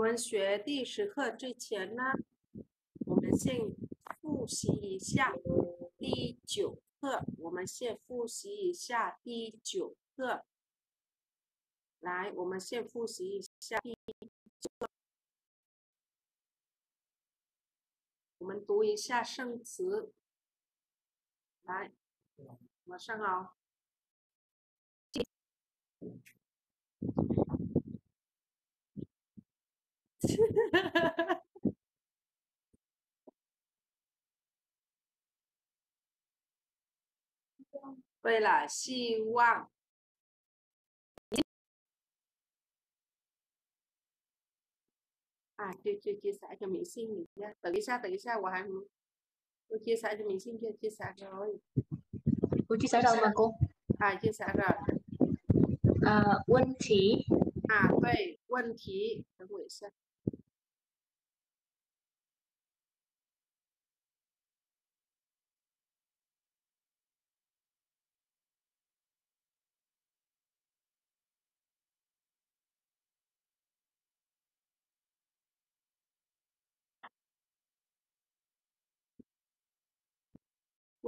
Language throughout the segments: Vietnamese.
我们学第十课之前呢，我们先复习一下第九课。我们先复习一下第九课。来，我们先复习一下第九课。我们读一下生词。来，晚上好。对了，希望。À, chia, chia, chia sẻ cho Mỹ Sinh mình nha. Tự sao, tự sao, Hòa Hằng Tôi chia sẻ cho Mỹ Sinh chưa? Chia sẻ rồi. Cô chia sẻ rồi mà cô. À, chia sẻ rồi. À, vấn题. À, 对，问题。等我一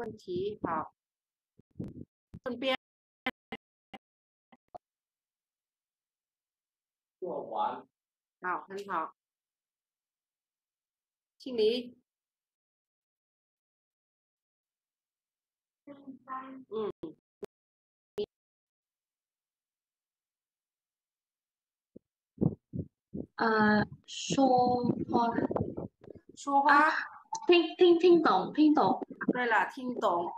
问题好，顺便做完，好，很好。清理，嗯，À, số hoa. 说话。听听听懂，听懂。对了，听懂。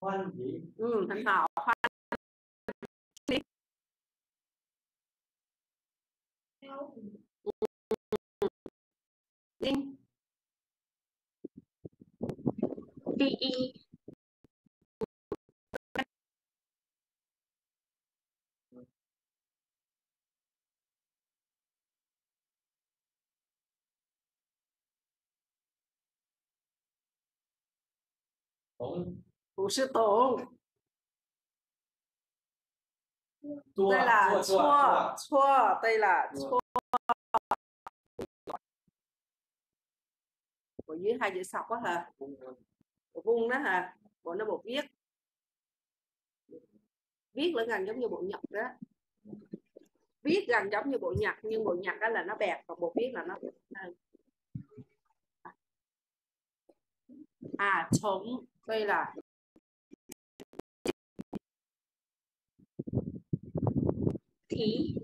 问题，嗯，很好。换零第一， 不是懂。做对了，做做错错，对了，做错。Bộ dưới hai chữ sọc á hả? Bộ vuông đó hả? Bộ nó bộ viết. Viết là gần giống như bộ nhật đó. Viết gần giống như bộ nhật nhưng bộ nhật đó là nó bẹp còn bộ viết là nó à chống đây là thí,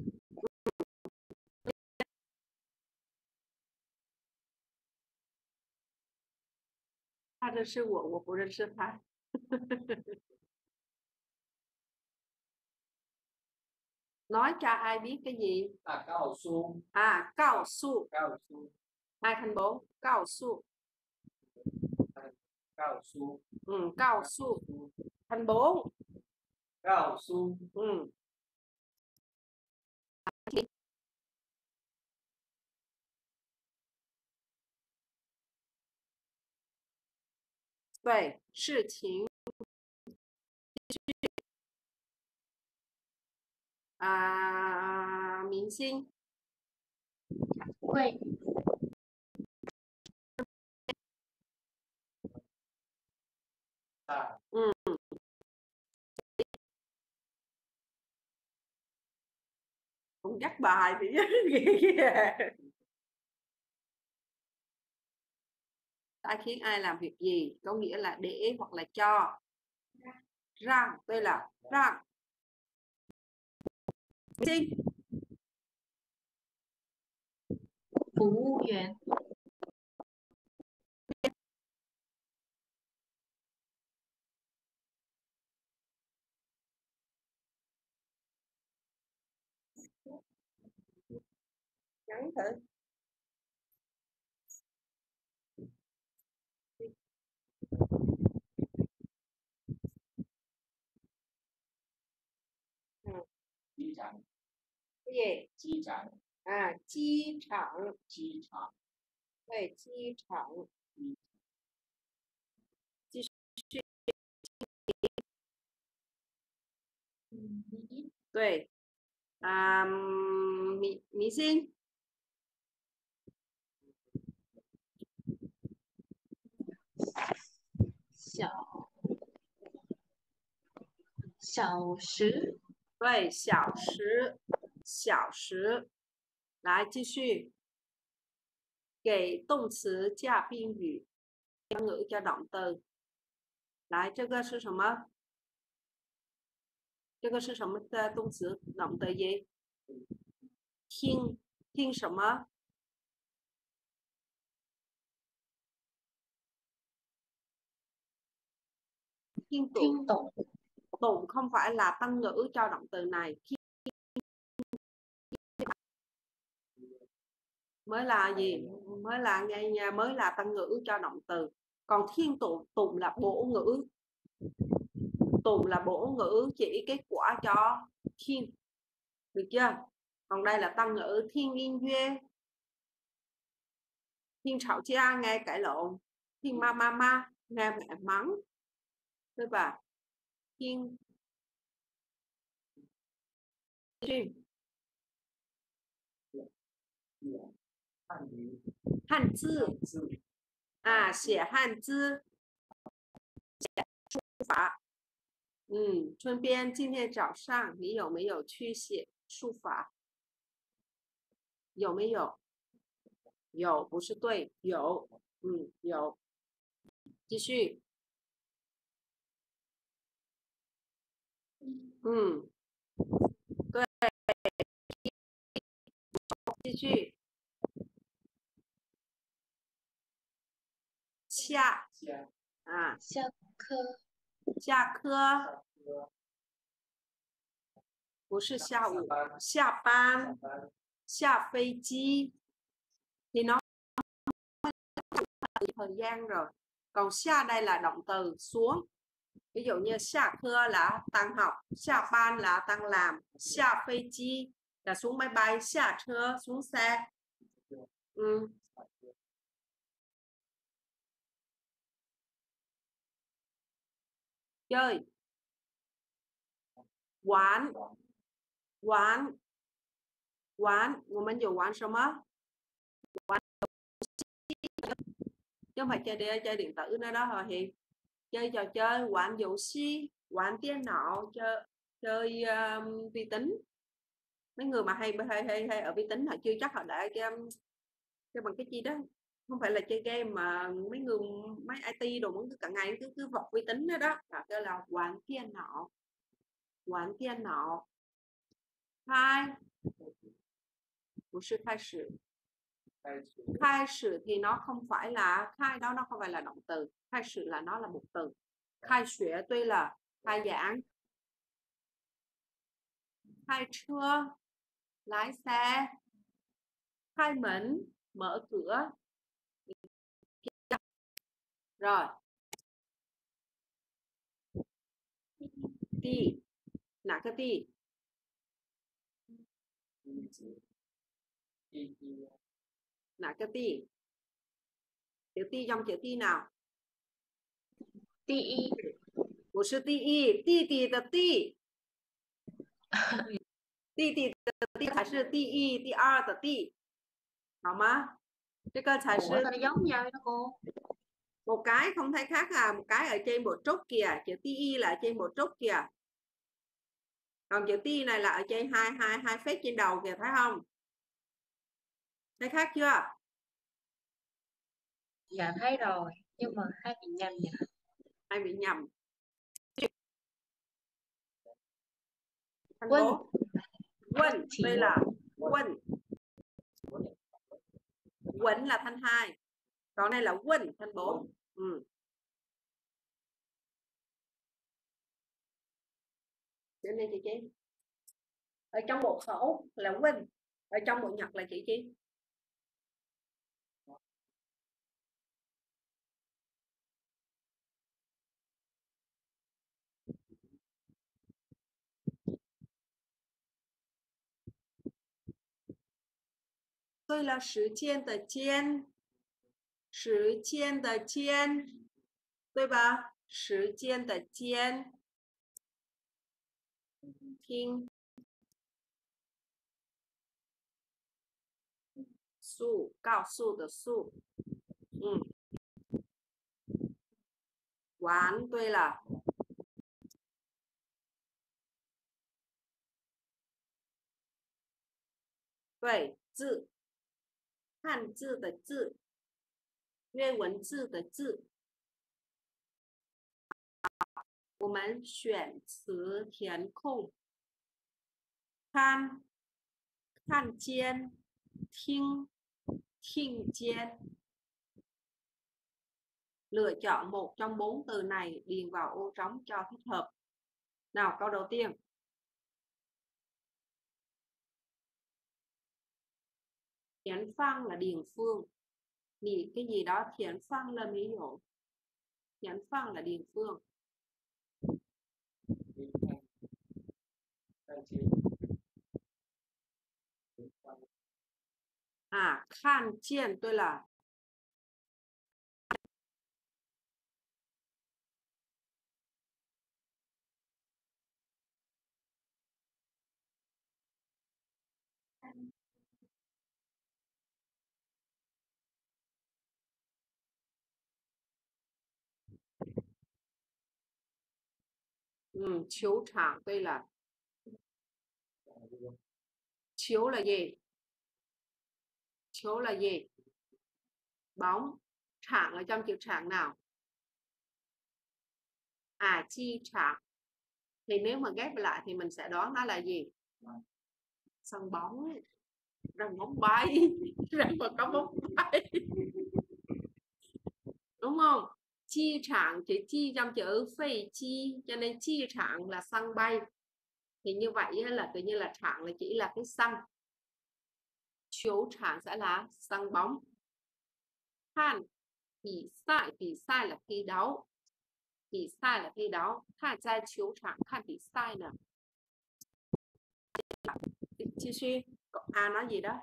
他认识我，我不认识他。 Nói cho ai biết cái gì? là cao su, À, cao su. cao su, Hai thành bốn. Cao su. 告诉，嗯，告诉，很萌，告诉，嗯，对，事情。啊，明星。会。Là ừ. cũng dắt bài thì ghê ta khiến ai làm việc gì có nghĩa là để hoặc là cho. Rằng đây là rằng sinh phục vụ 机场，嗯，机场，对，机场，啊，机场，机场，对，机场，嗯，继续，嗯，对，啊，明明星。小时对，小时，小时，来继续，给动词加宾语，宾语加 động từ，来，这个是什么？这个是什么的动词 động từ gì？听，听什么？thiên tốn khiêm tốn tốn không phải là tăng ngữ cho động từ này. Mới là gì? Mới là nghe nhà mới là tăng ngữ cho động từ. Còn thiên tụng tụng là bổ ngữ. Tụng là bổ ngữ chỉ kết quả cho thiên. Được chưa? Còn đây là tăng ngữ thiên yên duê thiên trọng cha nghe cãi lộn. Thiên ma ma ma nghe mẹ mắng. 对吧听，去汉字字啊，写汉字，写书法。嗯，春边，今天早上你有没有去写书法？有没有？有，不是对，有，嗯，有。继续，嗯，对，继续，下下啊，下课下课课不是下午，班下上班。班 下飞机thì nó thời gian rồi còn xa đây là động từ xuống ví dụ như xả khưa là tăng học xả ban là tăng làm xả phê chi là xuống máy bay xả 车 xuống xe. Ừ. chơi. Quán. Quán. Quán. Của mình dùng quán sao mà quán. Chứ không phải chơi điện chơi điện tử nữa đó hả hiền? chơi trò chơi玩游戏玩电脑chơi chơi um, vi tính mấy người mà hay hay hay, hay ở vi tính họ chưa chắc họ đã cái, um, cái bằng cái chi đó không phải là chơi game mà mấy người mấy IT đồ muốn cứ cả ngày cứ cứ vọc vi tính đó đó là kêu là 玩电脑玩电脑hai 不是开始， khai sự thì nó không phải là khai đó nó không phải là động từ khai sự là nó là một từ. Khai sửa tuy là khai giảng. Khai chưa lái xe. Khai mẫn mở cửa. Rồi. Đi là cái đi là cái ti. Chữ ti dòng chữ ti nào? Ti y của sư ti y ti ti là ti. Ti ti là ti là sư ti y ti a là ti. Hiểu má cái cơ thể sư giống nhau đó cô? Một cái không thấy khác à một cái ở trên bộ trúc kìa. Chữ ti y là ở trên bộ trúc kìa. Còn chữ ti này là ở trên hai hai hai phép trên đầu kìa thấy không? Thấy khác chưa? Dạ thấy rồi nhưng mà hai bị nhầm vậy Hay bị nhầm. Quân. Quân, đây là quân. Quấn là thanh hai. Còn đây là quân thanh bốn. Ừ. Đến đây chị chị. Ở trong bộ khẩu là quân. Ở trong bộ nhật là chị chi? 对了，时间的间，时间的间，对吧？时间的间，听，诉告诉的诉，嗯，完，对了。对，字汉字的字，约文字的字。我们选词填空，看，看见，听,听见. Lựa chọn một trong bốn từ này điền vào ô trống cho thích hợp. Nào câu đầu tiên. Thiến Phan là Điền Phương. Nhỉ cái gì đó Thiến Phan là ví dụ. Thiến Phan là Điền Phương. À, khan chiên tôi là ừ, chiếu trảng đây là chiếu là gì chiếu là gì bóng trảng ở trong chữ trảng nào à chi trảng thì nếu mà ghép lại thì mình sẽ đoán nó là gì? Sân bóng rằng bóng bay rằng mà có bóng bay. Đúng không? chi trạng chữ chi trong chữ phê chi, cho nên chi trạng là sân bay. Thì như vậy là tự nhiên là trạng là chỉ là cái sân. Chiếu trạng sẽ là sân bóng. Than, thì sai thì sai là thi đấu. Thì sai là thi đấu. Than sai chiếu trạng, than thì sai nè. Chi suy, cậu a nói gì đó?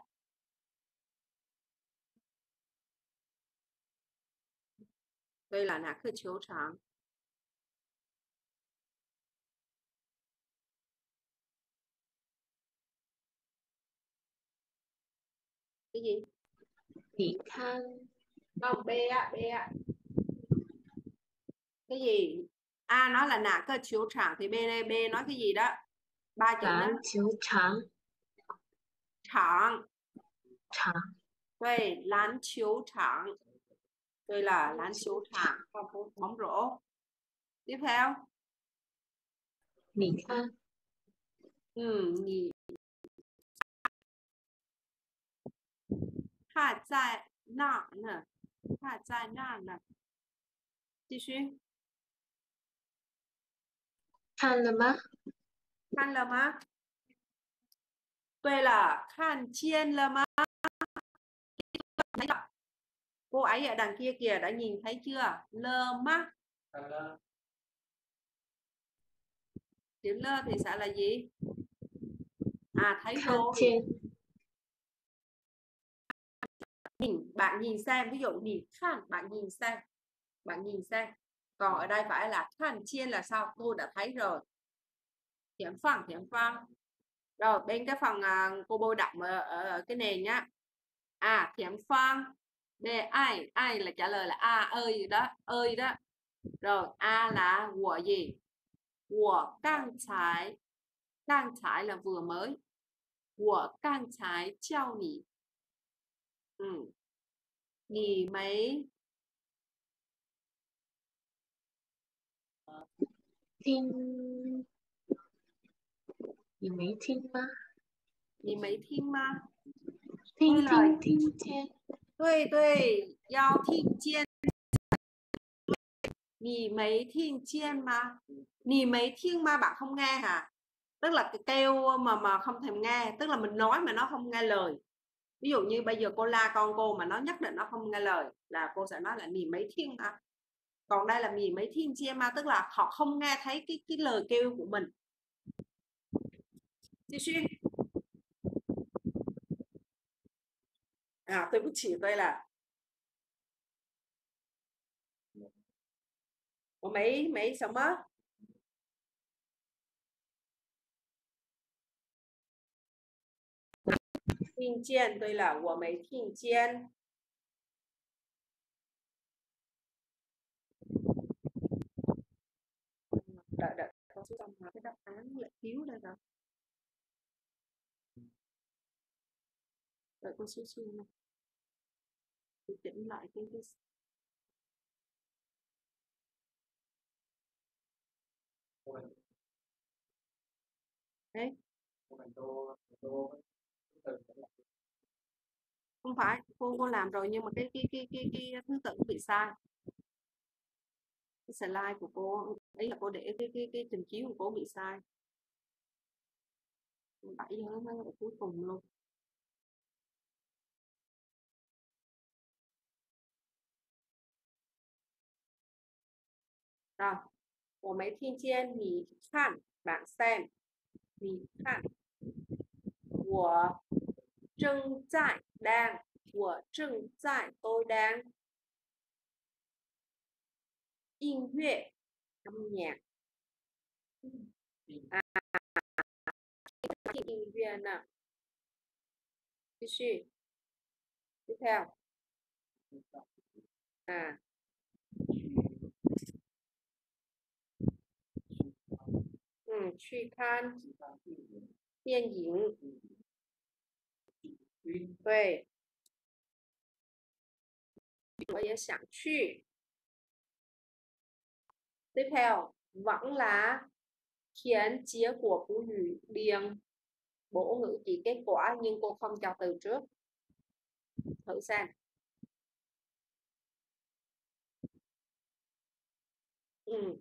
đây là哪个球场 cái gì Bị than. không b á b á cái gì a nói là nạ cơ chiếu trạng thì b đây b nói cái gì đó ba chữ Lá đó chiếu trắng. trạng Trắng. 对篮球场 đây là lãnh số thả không bóng rổ. Tiếp theo. Nhị khang ừ nhị hạ tại nọ nè. Hạ tại nọ nè. Tiếp theo Khan là má Khan là má Tôi là Khan Chiên là má Cô ấy ở đằng kia kìa đã nhìn thấy chưa? Lơ mắt. Chữ lơ thì sẽ là gì? À thấy rồi. Nhìn, bạn nhìn xem, ví dụ nhìn khan, bạn nhìn xem. Bạn nhìn xem. Còn ở đây phải là khan chiên là sao? Tôi đã thấy rồi. Thiểm phẳng, thiểm phẳng. Rồi bên cái phần à, cô bôi đậm ở, ở, ở cái nền nhá. À thiểm phẳng. B ai, ai là trả lời là a ơi gì đó, ơi đó. Rồi a là của gì? Của căng trái. Căng trái là vừa mới. Của căng trái trao nỉ. Ừ. Nghỉ mấy Thiên. Gì mấy thiên má. nghỉ mấy thiên ma. Thiên thiên trên. 对对，要听见。你没听见吗？你没听吗? Bạn không nghe hả? Tức là cái kêu mà mà không thèm nghe, tức là mình nói mà nó không nghe lời. Ví dụ như bây giờ cô la con cô mà nó nhất định nó không nghe lời là cô sẽ nói là mì mấy thiên mà. Còn đây là mì mấy thiên chia ma tức là họ không nghe thấy cái cái lời kêu của mình.继 à, tôi cũng chỉ đây là có mấy mấy sao mất Thiên chiên, tôi là của mấy thiên chiên. Đợi, đợi, có số trong cái đáp án lại thiếu đây rồi. Đợi con số xuống này điều chỉnh lại cái, cái đấy không phải cô cô làm rồi nhưng mà cái cái cái cái cái thứ tự bị sai. Cái slide của cô ấy là cô để cái cái cái trình chiếu của cô bị sai. Bảy giờ nó là cuối cùng luôn rồi 我没听见你看 bạn xem 你看我正在 đang 我正在 tôi đang 音乐 âm nhạc à,音乐呢继续 tiếp theo à ừ, 去看电影对我也想去 tiếp theo vẫn là khiến chia của cú ngữ liền bổ ngữ chỉ kết quả nhưng cô không cho từ trước thử xem ừ.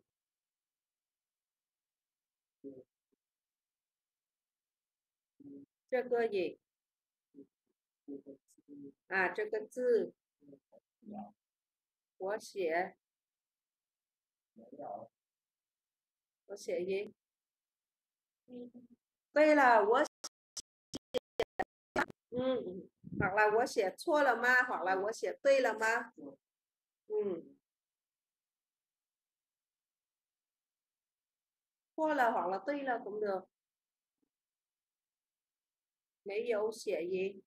Trước cơ gì? À, trước cái chữ. 我写我写 gì đây là 我 ừ. hoặc là 我写错了吗 hoặc là 我写对了吗 ừ. 错了 hoặc là 对了 cũng được 没有写 gì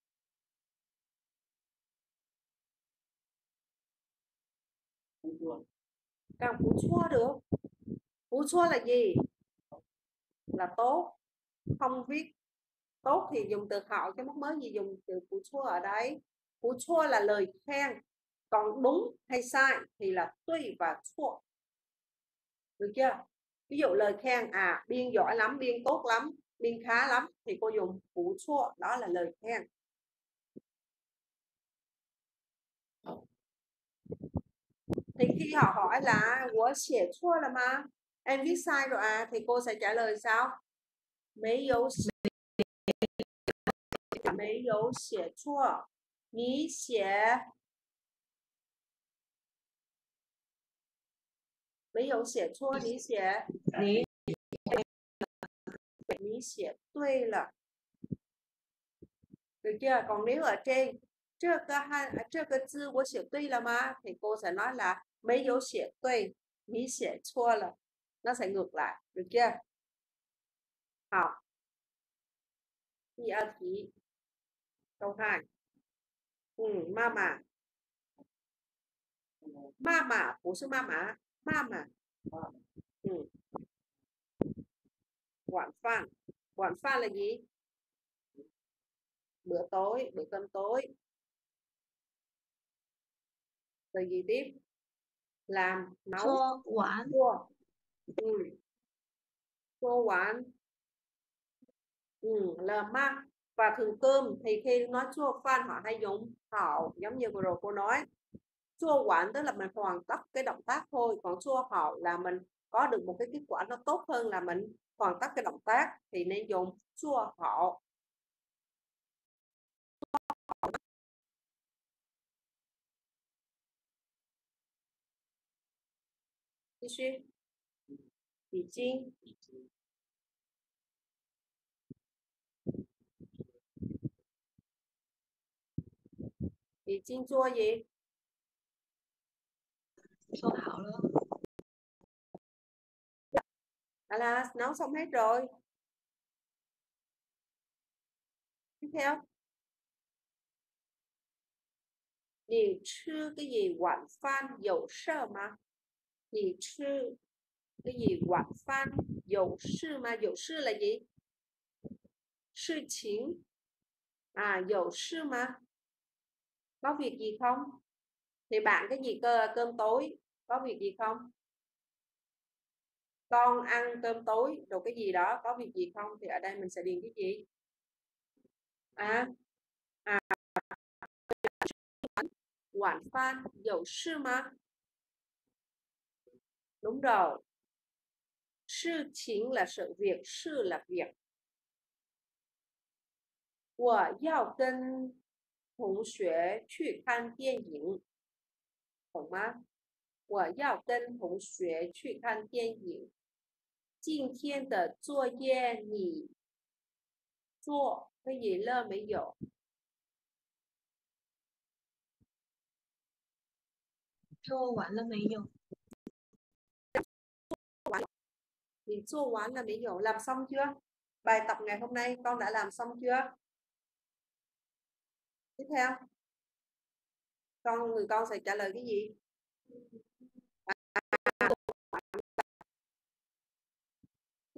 càng phú chua được phú chua là gì là tốt không viết tốt thì dùng từ họ cái mốc mới gì dùng từ phú chua ở đây phú chua là lời khen còn đúng hay sai thì là tùy và chua được chưa ví dụ lời khen à biên giỏi lắm biên tốt lắm mình khá lắm thì cô dùng phú chua, đó là lời khen. Thì khi họ hỏi là của xỉa chua là mà, em viết sai rồi à? Thì cô sẽ trả lời sao? Mấy dấu mấy dấu xỉa chua. Ní xỉa mấy dấu xỉa chua ní xỉa. Ní 你写对了。就这讲的我这这个汉这个字我写对了吗？你过神拉拉没有写对，你写错了，那才弄来，就这样。好，第二题，都看，嗯，妈妈，妈妈不是妈妈，妈妈，嗯。Quản phan quản phan là gì? Bữa tối bữa cơm tối. Rồi gì tiếp? Làm nấu chua quản chua. Ừ. chua quản ừ, là ma và thường cơm thì khi nói chua phan họ hay dùng hậu giống như vừa rồi cô nói. Chua quản tức là mình hoàn tất cái động tác thôi còn chua hậu là mình có được một cái kết quả nó tốt hơn là mình hoàn tất cái động tác thì nên dùng chua hậu继续，已经，已经做 gì số hảo luôn à là nấu xong hết rồi. Tiếp theo. Nì chư cái gì quản phan dầu sơ mà? Nì chư cái gì quản phan dầu sư mà? Dầu sư là gì? Sự chính. À dầu sư mà. Có việc gì không? Thì bạn cái gì cơ, cơm tối, có việc gì không? Con ăn cơm tối, rồi cái gì đó, có việc gì không? Thì ở đây mình sẽ điền cái gì? À, à 晚饭有事吗？Đúng rồi. Sự chính là sự việc, sự là việc. 我要跟同学去看电影，懂吗？ 我要跟同学去看电影。今天的作业你做 cái gì lơ mới 有？ 做完了没有？ Thì做完了没有? Làm xong chưa? Bài tập ngày hôm nay con đã làm xong chưa? Tiếp theo. Con người con sẽ trả lời cái gì?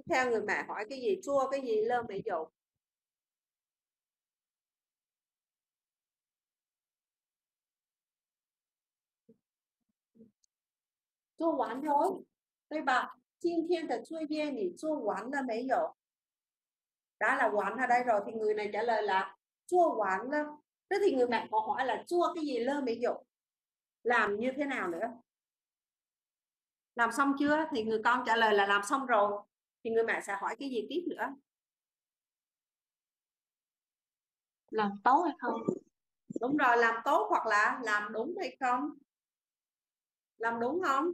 theo người mẹ hỏi cái gì, chua cái gì, lơ mỹ dụ chua quán rồi đây bà Hôm thiên thật chui viên thì chua quán là mấy dụ đã là quán ở đây rồi thì người này trả lời là chua quán lơ. Thế thì người mẹ có hỏi là chua cái gì, lơ mỹ dụ làm như thế nào nữa? Làm xong chưa? Thì người con trả lời là làm xong rồi Thì người mẹ sẽ hỏi cái gì tiếp nữa? Làm tốt hay không? Đúng rồi, làm tốt hoặc là làm đúng hay không? Làm đúng không?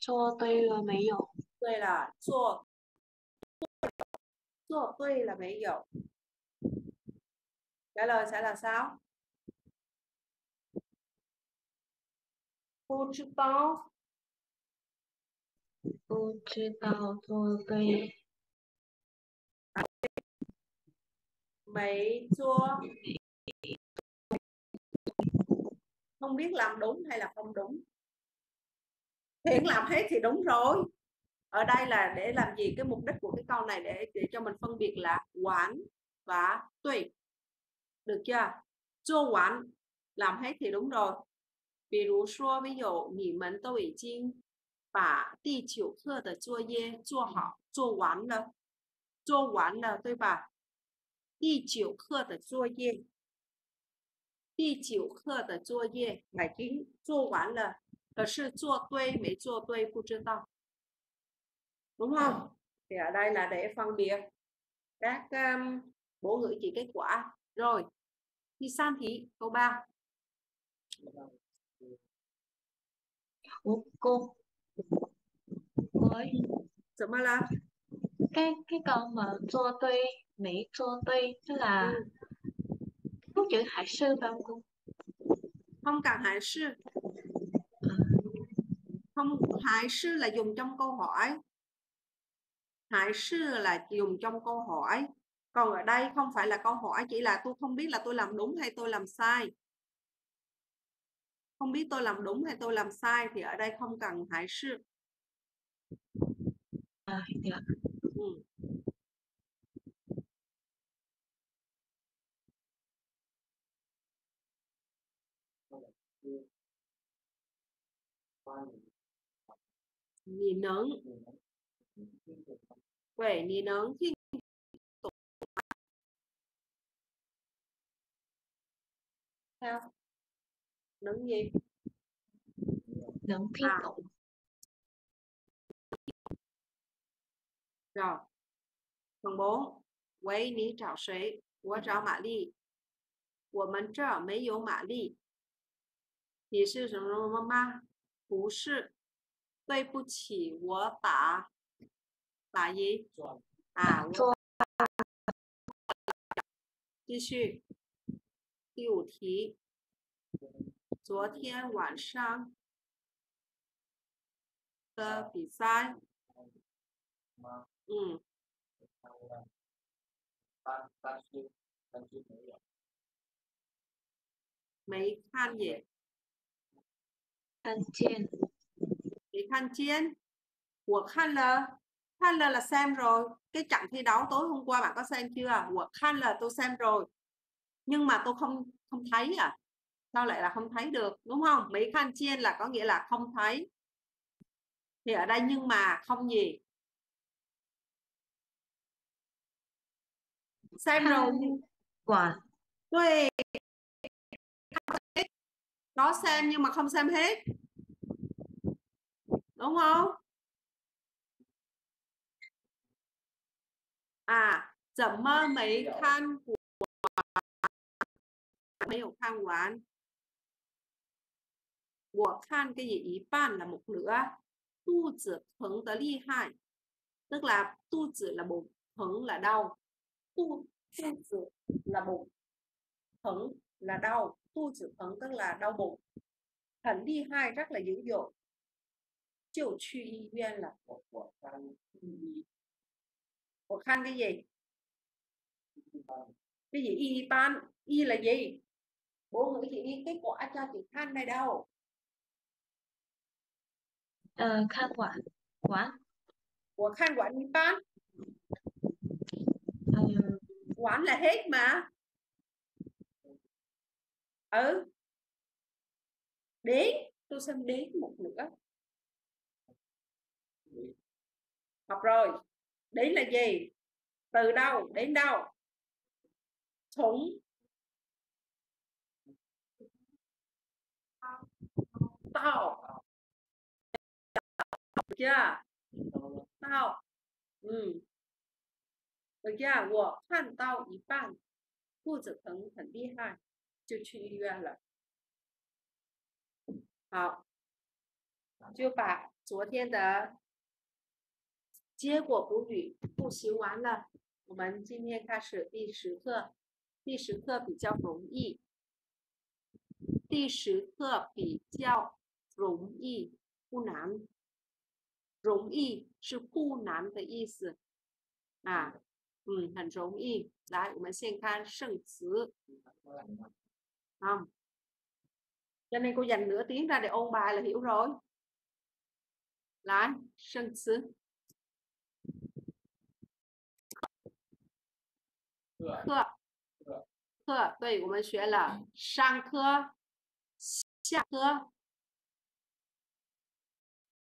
做对了没有？对了，做做对了没有trả lời sẽ là sao 不知道 不知道做对 mấy chua không biết làm đúng hay là không đúng Thiện làm hết thì đúng rồi ở đây là để làm gì cái mục đích của cái câu này để để cho mình phân biệt là quán và tùy được chưa chua quán làm hết thì đúng rồi 比如说ví dụ 你们都已经 把第九课的作业做好做完了做完了对吧第九课的作业第九课的作业已经做完了可是做对没做对不知道 đúng không thì ở đây là để phân biệt các um, bổ ngữ chỉ kết quả rồi đi sang thị câu 3 Ủa, cô cô ơi怎么了 cái cái câu mà做对没做对tức là Ừ. không chữ hải sư phải không cô không cần hại sư không hại sư là dùng trong câu hỏi hại sư là dùng trong câu hỏi còn ở đây không phải là câu hỏi chỉ là tôi không biết là tôi làm đúng hay tôi làm sai không biết tôi làm đúng hay tôi làm sai thì ở đây không cần hại sư à, dạ. ừ. nhìn nướng vậy nhìn nướng thì sao 能言能听懂，找小萌，喂，你找谁？我找玛丽，我们这儿没有玛丽。你是什么什么吗？不是，对不起，我打打音啊，我继续第五题。昨天晚上的比赛嗯 ban ban xuyên ban xuyên mới hiểu mấy khăn gì khăn trên mấy khăn chiên của khăn là khăn là là xem rồi cái trận thi đấu tối hôm qua bạn có xem chưa của khăn là tôi xem rồi nhưng mà tôi không không thấy à sao lại là không thấy được đúng không? Mấy khăn chiên là có nghĩa là không thấy. Thì ở đây nhưng mà không gì. Xem rồi. Quả. Tuy có xem nhưng mà không xem hết. Đúng không? À giấc mơ mấy khan của mấy khăn quán 我看 cái gì ý ban là một nửa tu tử phấn tới ly hại tức là tu tử là bụng phấn là đau. Tu tu tử là bụng phấn là đau. Tu tử phấn tức là đau bụng. Thần ly hại rất là dữ dội. Chịu chu y viên là của của của khăn cái gì? Cái gì? Y ban y là gì? Bố ngữ chị y cái quả cho chị khăn này đâu ờ, khăn quả. Quán của khăn quản y ban ờ, quản là hết mà. Ừ. Đến tôi xem đến một nữa học rồi. Đến là gì? Từ đâu? Đến đâu? Thủng. Tao được chưa 都到，嗯，等下我看到一半，肚子疼很厉害，就去医院了。好，就把昨天的结果补语复习完了。我们今天开始第十课，第十课比较容易，第十课比较容易，不难。容易是不难的意思啊，嗯，很容易。来，我们先看生词 không? Cho nên cô dành nửa tiếng ra để ôn bài là hiểu rồi. Lại, sinh 词课课课，对，我们学了上课、下课、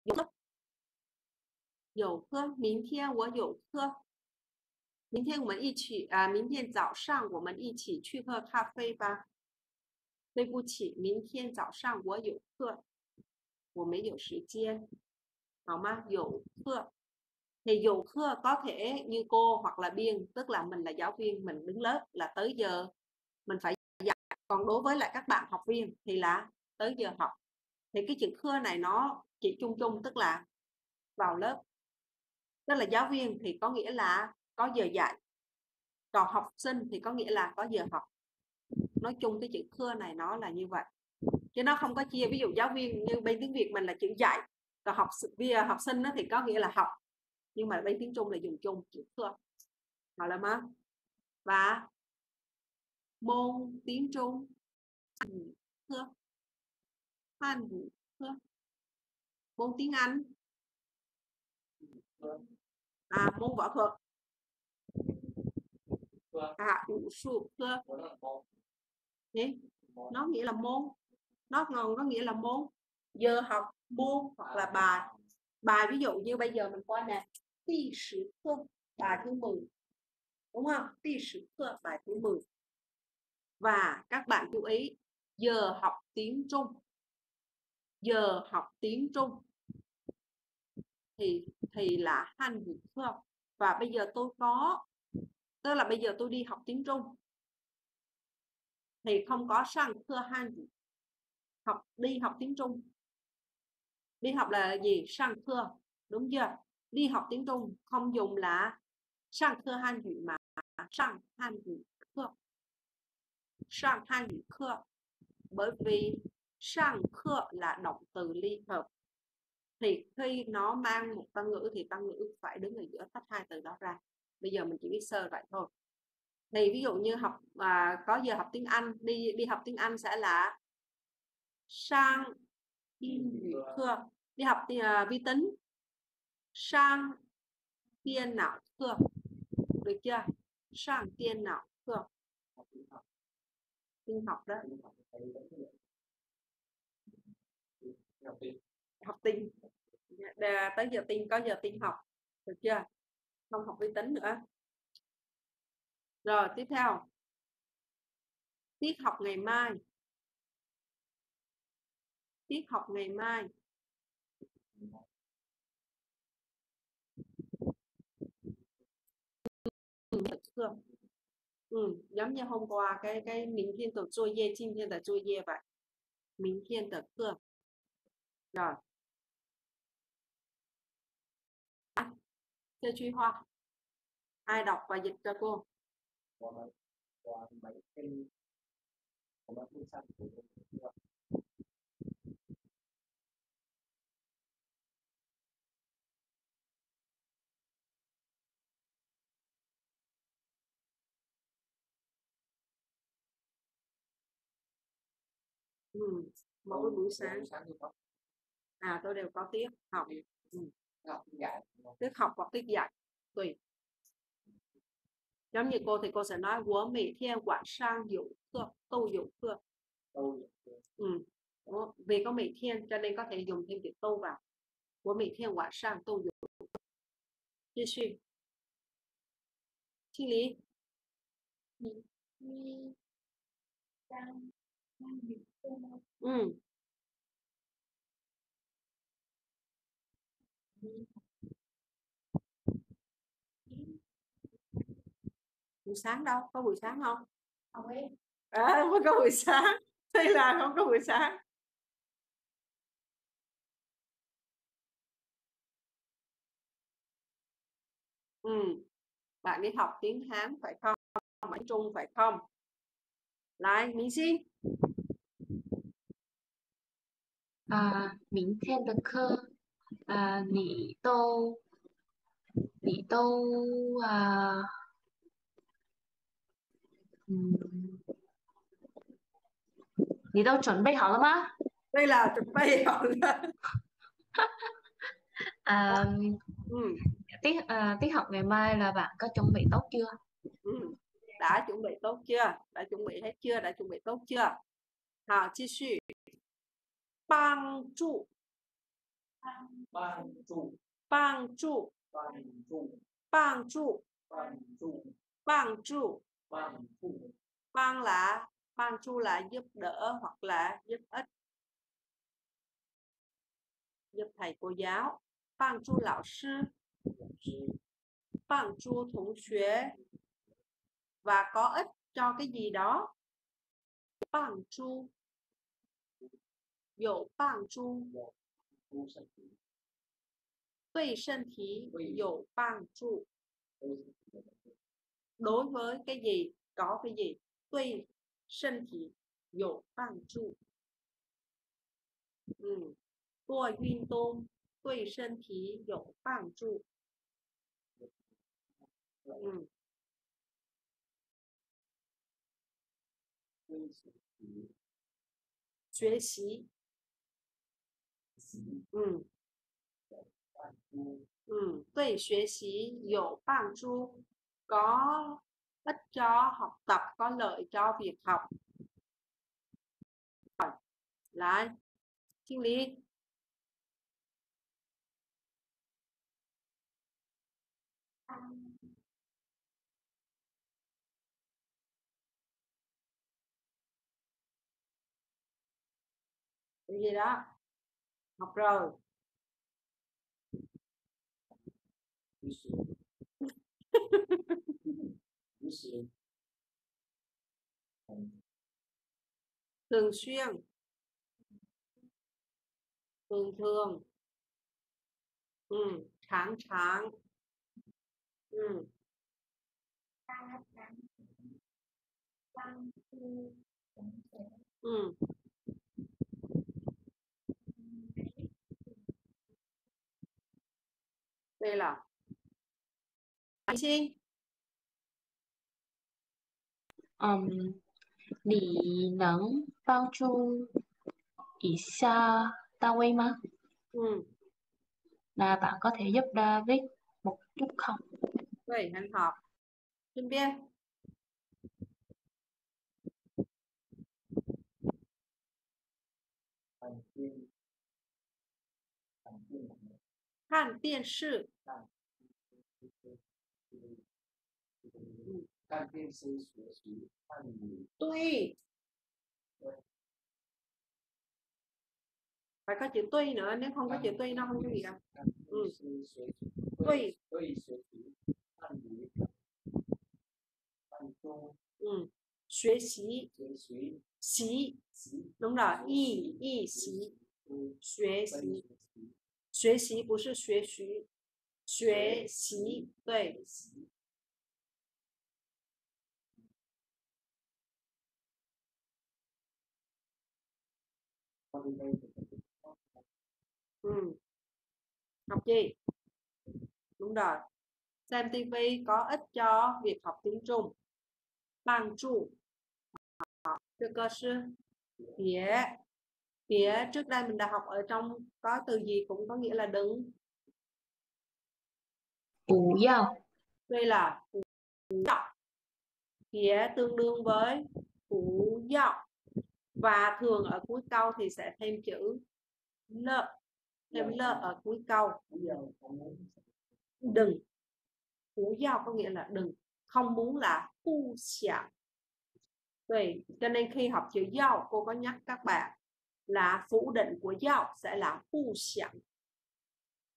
有课、有课。明天我有课，明天我们一起啊，明天早上我们一起去喝咖啡吧。对不起，明天早上我有课，我没有时间，好吗？有课。thì dù khưa có thể như cô hoặc là biên tức là mình là giáo viên mình đứng lớp là tới giờ mình phải dạy còn đối với lại các bạn học viên thì là tới giờ học thì cái chữ khưa này nó chỉ chung chung tức là vào lớp tức là giáo viên thì có nghĩa là có giờ dạy, còn học sinh thì có nghĩa là có giờ học. Nói chung cái chữ khưa này nó là như vậy, chứ nó không có chia, ví dụ giáo viên như bên tiếng việt mình là chữ dạy, còn học viên học sinh nó thì có nghĩa là học, nhưng mà bên tiếng Trung là dùng chung chữ khưa gọi là má và môn tiếng Trung khưa Hàn khưa môn tiếng Anh là môn võ thuật. À vũ sụp cơ. Đấy. nó nghĩa là môn. Nó ngầu nó nghĩa là môn. Giờ học môn hoặc là bài. Bài ví dụ như bây giờ mình coi nè. Tỷ sử cơ bài thứ 10 đúng không? Tỷ sử cơ bài thứ 10 và các bạn chú ý giờ học tiếng Trung. Giờ học tiếng Trung thì thì là han phải không? và bây giờ tôi có, tức là bây giờ tôi đi học tiếng Trung. Thì không có sang thưa han học, đi học tiếng Trung. Đi học là gì? Sang thưa. Đúng chưa? Đi học tiếng Trung không dùng là sang thưa han ngữ mà sang han Quốc cơ sang han Quốc bởi vì sang khơ là động từ ly hợp thì khi nó mang một tăng ngữ thì tăng ngữ phải đứng ở giữa tách hai từ đó ra. Bây giờ mình chỉ biết sơ vậy thôi. Thì ví dụ như học à, có giờ học tiếng Anh đi đi học tiếng Anh sẽ là sang thưa. Đi học thì, à, vi tính sang tiền não thưa. Được chưa? Sang tiền não thưa. Học tin học đó. Học tin đà tới giờ tin có giờ tin học. Được chưa? Không học vi tính nữa. Rồi tiếp theo. Tiết học ngày mai. Tiết học ngày mai. Ừ, ừ, giống như hôm qua cái cái mình thiên tổ chua dê chim thiên tổ chua dê vậy. Mình thiên tổ cương rồi. Thế truy hoa? Ai đọc và dịch cho cô? Ừ. mỗi buổi sáng. sáng à tôi đều có tiết học. Học đức học hoặc tích dạy tùy. Giống như cô thì cô sẽ nói của mỹ thiên quả sang dụ cơ tu dụ cơ ừ. vì có mỹ thiên cho nên có thể dùng thêm chữ tu vào. Của mỹ thiên quả sang tu dụ tiếp suy? Thiên lý? Ừ. buổi sáng đâu? Có buổi sáng không? Không biết. À, không có buổi sáng. Đây là không có buổi sáng. Ừ. Bạn đi học tiếng hán phải không? Bản trung phải không? Lại mình xin. À, mình thêm được cơ 啊，你都，你都啊，嗯，你都准备好了吗？ đây là chuẩn bị học là 啊， ừ. tiết à, tiết học ngày mai là bạn có chuẩn bị tốt chưa? Ừ. đã chuẩn bị tốt chưa đã chuẩn bị hết chưa đã chuẩn bị tốt chưa hào chi suy bằng trụ ban chủ bằng trụ ban chủ bằng trụ ban chủ bằng trụ ban chủ bằng là bằng trụ là giúp đỡ hoặc là giúp ích giúp thầy cô giáo bằng trụ lão sư bằng trụ同学 và có ích cho cái gì đó bằng trụ 有帮助 tu sân thị 对身体有帮助。đối với cái gì có cái gì tuy ừ ban chủ ừ 对学习有帮助 có ích cho học tập có lợi cho việc học Rồi, lại清lý cái gì đó học rồi. Thường xuyên. Thường thường. Ừ tháng tháng. Ừ. Ừ. đây là xin um, Nì nắng bao chu ý xa tao quay mà ừ. là bạn có thể giúp David một chút không? Vậy anh học. Sinh viên. 看电视，看电视学习。对，学习，嗯，学习。学习。习，ngon 习，学习。学习学习不是学习学习对习 ừ. học gì đúng rồi xem tivi có ích cho việc học tiếng Trung bằng trụ được cơ sư phía Phía trước đây mình đã học ở trong có từ gì cũng có nghĩa là đừng 不要 đây là phú dạo phía tương đương với phú dạo và thường ở cuối câu thì sẽ thêm chữ lợ thêm lợ ở cuối câu. Đừng. Phú giao có nghĩa là đừng không muốn là phu xả vậy cho nên khi học chữ giao cô có nhắc các bạn là phủ định của giao sẽ là hu xiang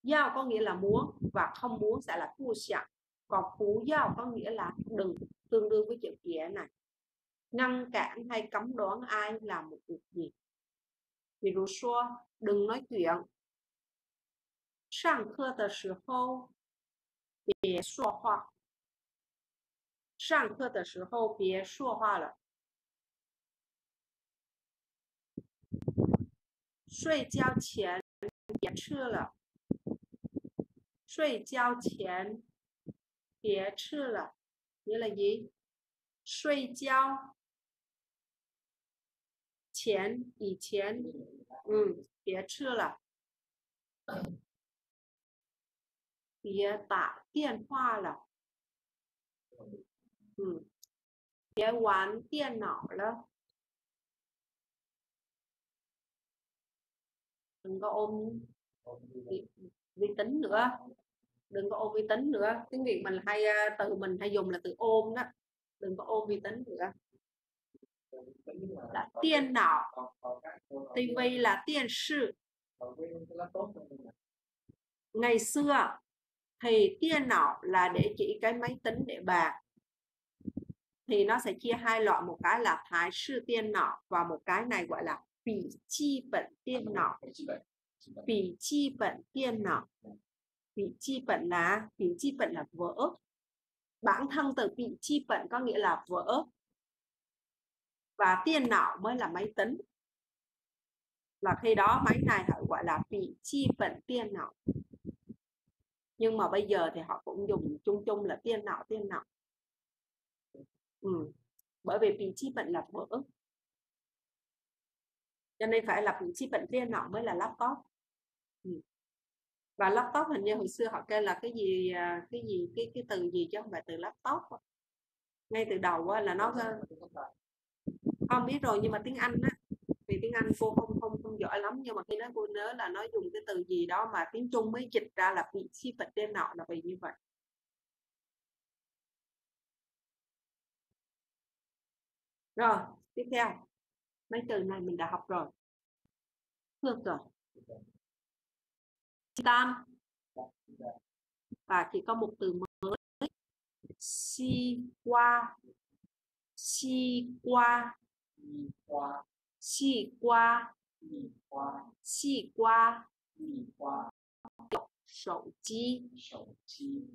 giao có nghĩa là muốn và không muốn sẽ là hu xiang còn phú giao có nghĩa là đừng, tương đương với chữ kia này. Ngăn cản hay cấm đoán ai làm một việc gì? Ví dụ xua đừng nói chuyện. Sang khơ tờ sử hô bìa xua hoa. Sang khơ tờ sử hô bìa xua hoa là 睡觉前别吃了。睡觉前别吃了。一了一，睡觉前以前，嗯，别吃了。别打电话了。嗯，别玩电脑了。Đừng có ôm vi, tính nữa. Đừng có ôm vi tính nữa. Tiếng việt mình hay à, từ mình hay dùng là từ ôm đó. Đừng có ôm vi tính nữa. Là tiền não tivi là tiên sự. Ngày xưa thì tiên não là để chỉ cái máy tính để bàn. Thì nó sẽ chia hai loại một cái là thái sư tiên não và một cái này gọi là bị chi bẩn tiên não bị chi bẩn tiên não bị chi bẩn là, bị chi bẩn là vỡ. Bản thân từ bị chi bẩn có nghĩa là vỡ. Và tiên não mới là máy tính. Là khi đó máy này họ gọi là bị chi bẩn tiên não nhưng mà bây giờ thì họ cũng dùng chung chung là tiên não tiên não ừ. bởi vì bị chi bẩn là vỡ cho nên phải bị chi bệnh tiên não mới là laptop. Ừ. và laptop hình như hồi xưa họ kêu là cái gì à, cái gì cái cái từ gì chứ không phải từ laptop ngay từ đầu là nó không biết rồi nhưng mà tiếng Anh á vì tiếng Anh cô không không không giỏi lắm nhưng mà khi nói cô nhớ là nó dùng cái từ gì đó mà tiếng Trung mới dịch ra là bị chi bệnh tên nọ là vì như vậy. Rồi tiếp theo mấy từ này mình đã học rồi. Được rồi. Tam. Và chỉ có một từ mới. Si qua. Si qua. Si qua. Si qua. Sổ chi.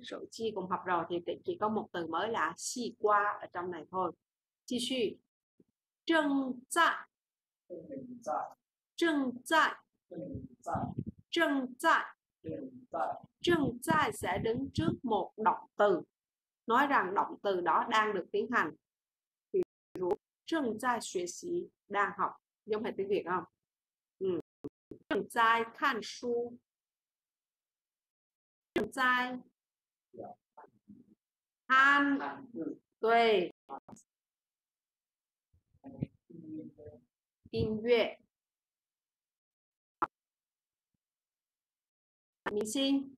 Sổ chi cũng học rồi thì chỉ có một từ mới là si qua ở trong này thôi. Chi suy. 正在正在正在正在sẽ đứng trước một động từ nói rằng động từ đó đang được tiến hành 如正在学习 đang học giống hệt tiếng Việt không ừ. 正在看书正在看 ăn 音乐明星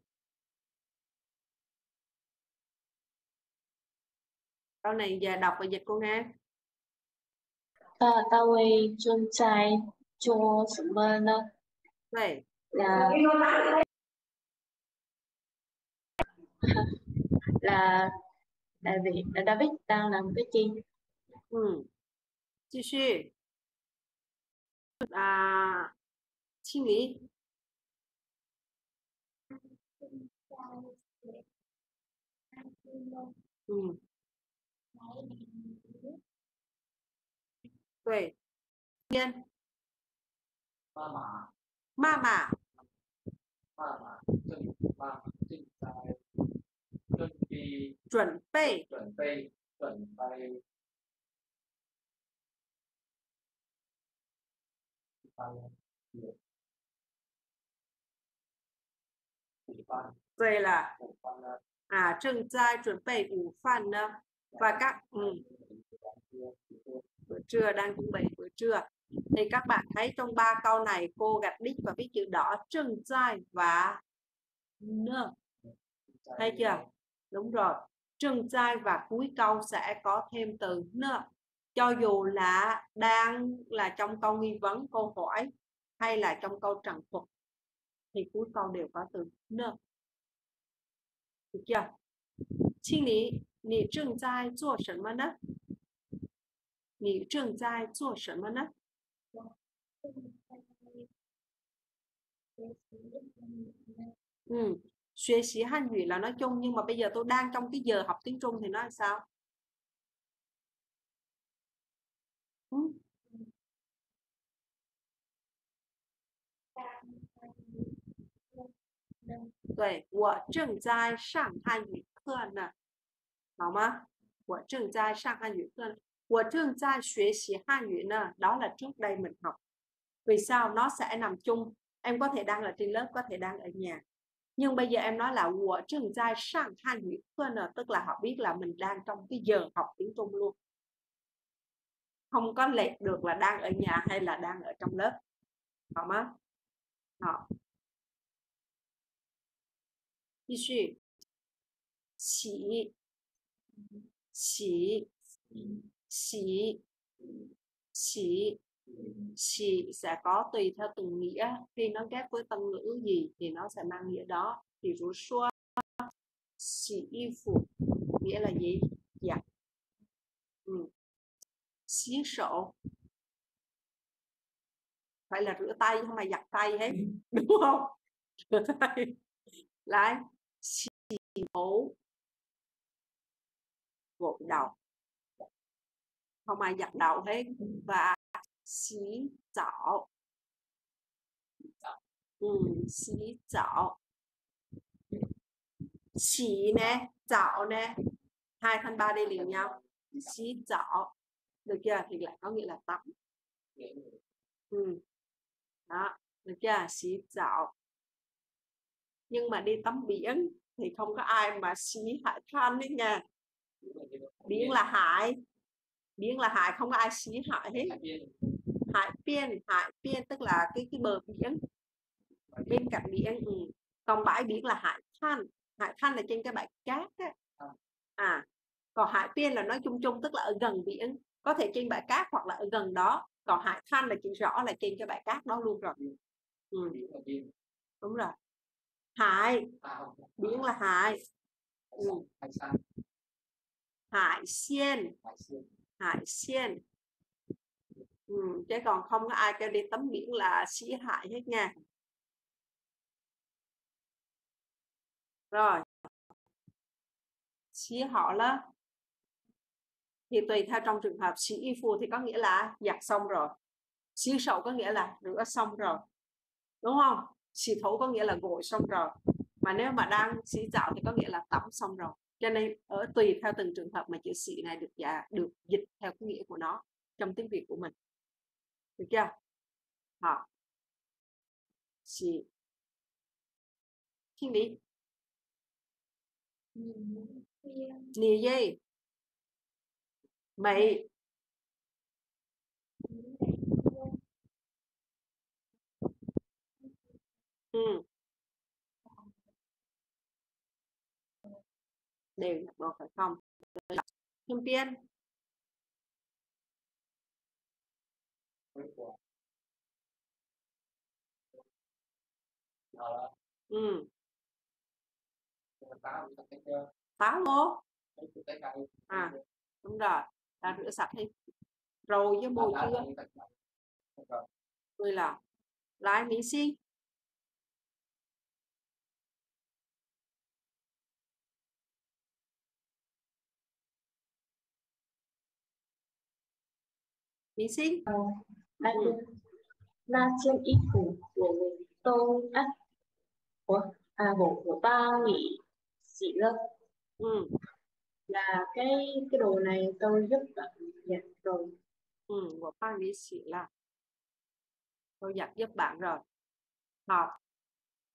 câu này giờ đọc và dịch cô nghe 大大卫正在做什么呢？ vậy là là David là David đang làm cái gì? ừ. 继续啊，清明。嗯，对，天，妈妈，妈妈，妈妈正妈妈正在准备准备。准备准备一般有午饭 vậy là 午饭呢 à正在准备午饭呢 và các ừ, bữa trưa đang chuẩn bị bữa trưa thì các bạn thấy trong ba câu này cô gạch đích và viết chữ đỏ trưng trai và nơ thấy chưa đúng rồi trưng trai và cuối câu sẽ có thêm từ nơ cho dù là đang là trong câu nghi vấn câu hỏi hay là trong câu trần thuật, thì cuối câu đều có từ nơ được chưa xin lý nị trương trai chua sẵn mà nấc nị trương trai chua sẵn mà nấc Ừ, học tiếng Trung. Hủy là nói chung nhưng mà bây giờ tôi đang trong cái giờ học tiếng Trung thì nó là sao? Ừ. Đúng, 我正在上汉语课呢，好吗？我正在上汉语课呢，我正在学习汉语呢, đó là trước đây mình học. Vì sao? Nó sẽ nằm chung. Em có thể đang ở trên lớp, có thể đang ở nhà. Nhưng bây giờ em nói là 我正在上汉语课呢, tức là họ biết là mình đang trong cái giờ học tiếng Trung luôn. không có lệch được là đang ở nhà hay là đang ở trong lớp. Họ má họ tiếp tục chỉ chỉ chỉ chỉ chỉ sẽ có tùy theo từng nghĩa. Khi nó ghép với tân ngữ gì thì nó sẽ mang nghĩa đó. Thì dụ xua. Chỉ y phục nghĩa là gì? Giặt dạ. ừ xí sổ phải là rửa tay không mà giặt tay hết đúng không? Rửa tay. Lại xỉ ổ gội đầu. Không ai giặt đầu hết và xí chảo. Ừ, xí chảo. Xí nè chảo nè. Hai thành ba đi liền nhau. Xí chảo được chưa? Thì lại có nghĩa là tắm. Ừ. đó, được chưa? Xí dạo. Nhưng mà đi tắm biển thì không có ai mà xí hải than đấy nha. Biển là hải. Biển là hải, không có ai xí hải hết. Hải biên hải biên tức là cái cái bờ biển. Bên cạnh biển ừ. còn bãi biển là hải than hải than là trên cái bãi cát á. à còn hải biên là nói chung chung, tức là ở gần biển có thể trên bãi cát hoặc là ở gần đó. Còn hải than là chỉ rõ là trên cái bãi cát đó luôn rồi. Ừ. đúng rồi. Hải. Biển là hải. Ừ. hải xiên hải xiên ừ, chứ còn không có ai kêu đi tắm biển là xí hại hết nha. Rồi. Xí họ đó thì tùy theo trong trường hợp xí y phù thì có nghĩa là giặt xong rồi xí sậu có nghĩa là rửa xong rồi đúng không? Xì thủ có nghĩa là gội xong rồi mà nếu mà đang xí dạo thì có nghĩa là tắm xong rồi. Cho nên ở tùy theo từng trường hợp mà chữ sĩ này được giả được dịch theo cái nghĩa của nó trong tiếng Việt của mình. Được chưa? Họ. Sĩ thiên lý. Nì dây mày ừ. đều nhập đồ phải không kim tiên ừ. táo thì À. đúng rồi đã rửa sạch đi. Rồi với môi chưa? tôi là lái mỹ si mỹ si Anh Ừ. na trên y phục của tôi á Ủa? À, bộ của ta nghỉ xỉ lớp ừ là cái cái đồ này tôi giúp bạn giặt rồi. Ừ. của ban lý sĩ là tôi giặt giúp bạn rồi. Học.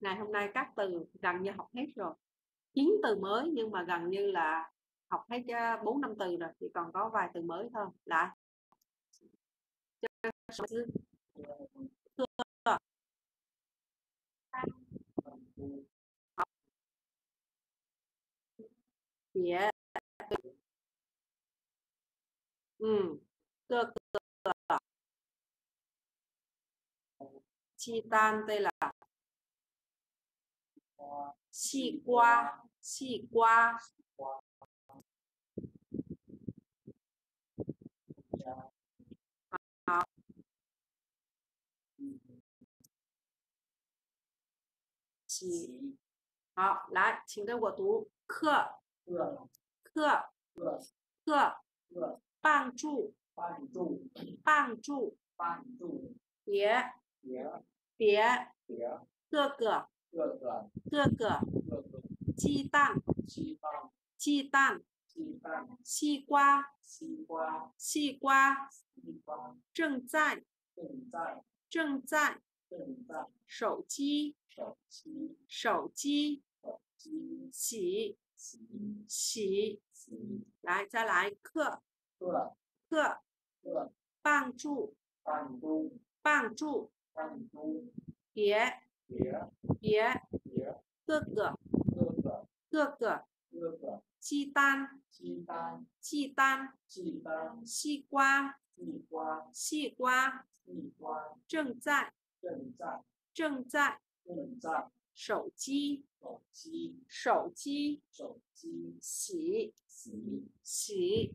Ngày hôm nay các từ gần như học hết rồi. Chín từ mới nhưng mà gần như là học hết ờ, bốn năm từ rồi, chỉ còn có vài từ mới thôi. Lại 嗯，这个鸡蛋对了。西瓜。西瓜。好。好，来，请跟我读，课课课课。帮助。帮助。帮助。帮助。别。别。别。别哥哥哥哥哥哥鸡蛋鸡蛋鸡蛋西瓜。西瓜。西瓜。西瓜。正在。正在。正在。正在。手机。手机。手机。洗洗。洗。洗。来再来课课课课帮助帮助帮助别别别别哥哥哥哥各个。鸡蛋鸡蛋鸡蛋鸡蛋西瓜西瓜西瓜西瓜正在。正在。正在。正在。手机。手机。手机。手机。洗。洗。洗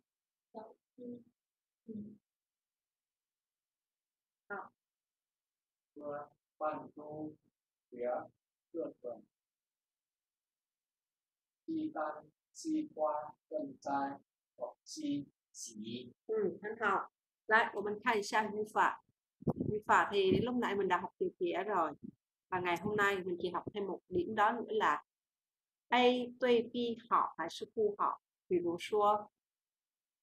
在手机洗说帮助别各个鸡蛋西瓜正在手机洗 ừ,很好。来，我们看一下语法。语法thì lúc nãy mình đã học từ phía rồi. Và ngày hôm nay mình chỉ học thêm một điểm đó nữa là A 对 B 好还是不好？比如说，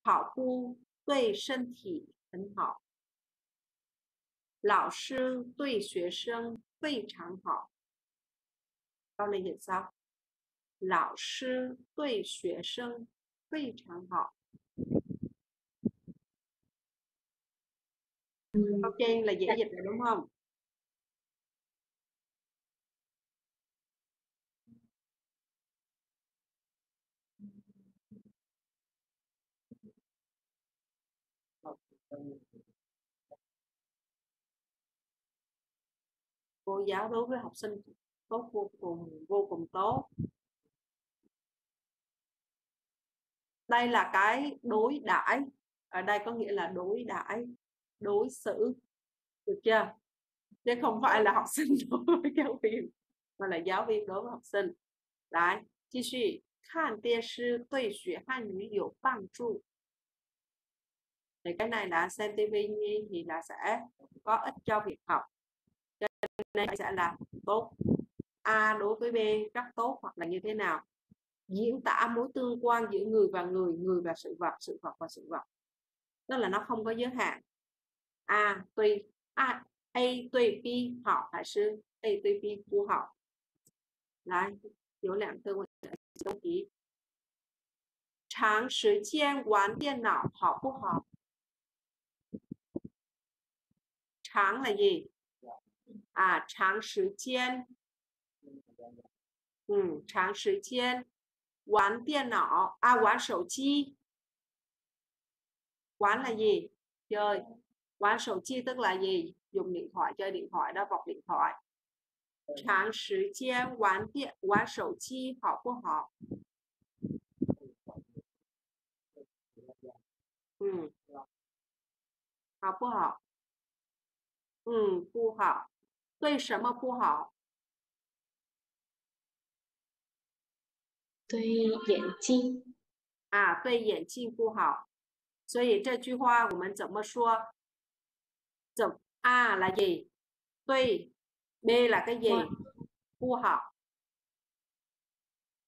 跑步对身体很好，老师对学生非常好。到那个招，老师对学生非常好。嗯，OK，来演，Cô giáo đối với học sinh tốt vô cùng vô cùng tốt. đây là cái đối đãi ở đây có nghĩa là đối đãi đối xử được chưa chứ không phải là học sinh đối với giáo viên mà là giáo viên đối với học sinh đấy 继续看电视对学汉语有帮助 thì cái này là xem tivi thì là sẽ có ích cho việc học nên sẽ là tốt. A đối với B rất tốt hoặc là như thế nào? Diễn tả mối tương quan giữa người và người người và sự vật sự vật và sự vật. Tức là nó không có giới hạn. A tùy A A tùy B họ hải sư A tùy B của họ. Đấy, dấu làm tương đồng ý. Tráng thời gian quán điện não họ của họ. Tráng là gì? 啊，长时间。嗯，长时间。玩电脑啊，玩手机。玩了耶，就玩手机登了耶，用领台，就领台，那绑领台。长时间玩电，玩手机好不好？嗯。好不好？嗯，不好。对什么不好？对眼睛啊，对眼睛不好。所以这句话我们怎么说？怎 A là gì? 对 B là cái gì? Phu học.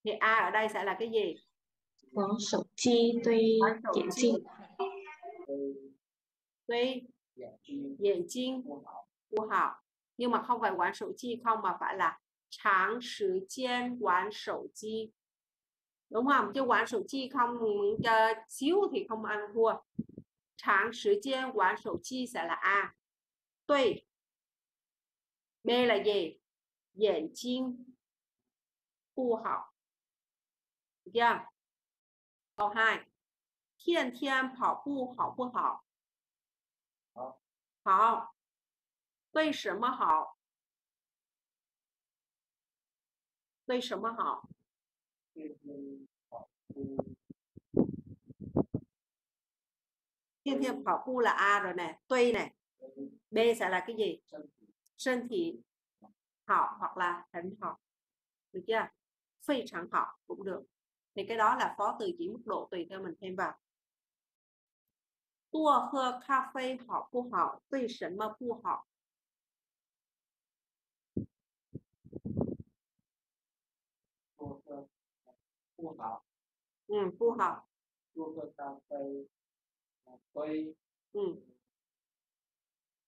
Thì A ở đây sẽ là cái gì? 玩手机对玩手眼机睛对眼睛不好. Nhưng mà không phải quán手chi không mà phải là长时间玩手机. Đúng không? Chứ quán手chi không cho xíu thì không ăn thua. 长时间玩手机 sẽ là A. 对 B là gì? 眼睛不好. Được chưa? Câu 2. 天天跑步好不好？好。 好。对什么好？对什么好？天天跑步天天跑步là A rồi nè, tuy nè. B sẽ là cái gì?身体 Sân thị học hoặc là hình học. Được chưa? Phi chẳng học cũng được. Thì cái đó là phó từ chỉ mức độ tùy theo mình thêm vào. 多喝咖啡好不好？对什么不好？ 不好。嗯，不好。不喝咖啡，咖啡。嗯。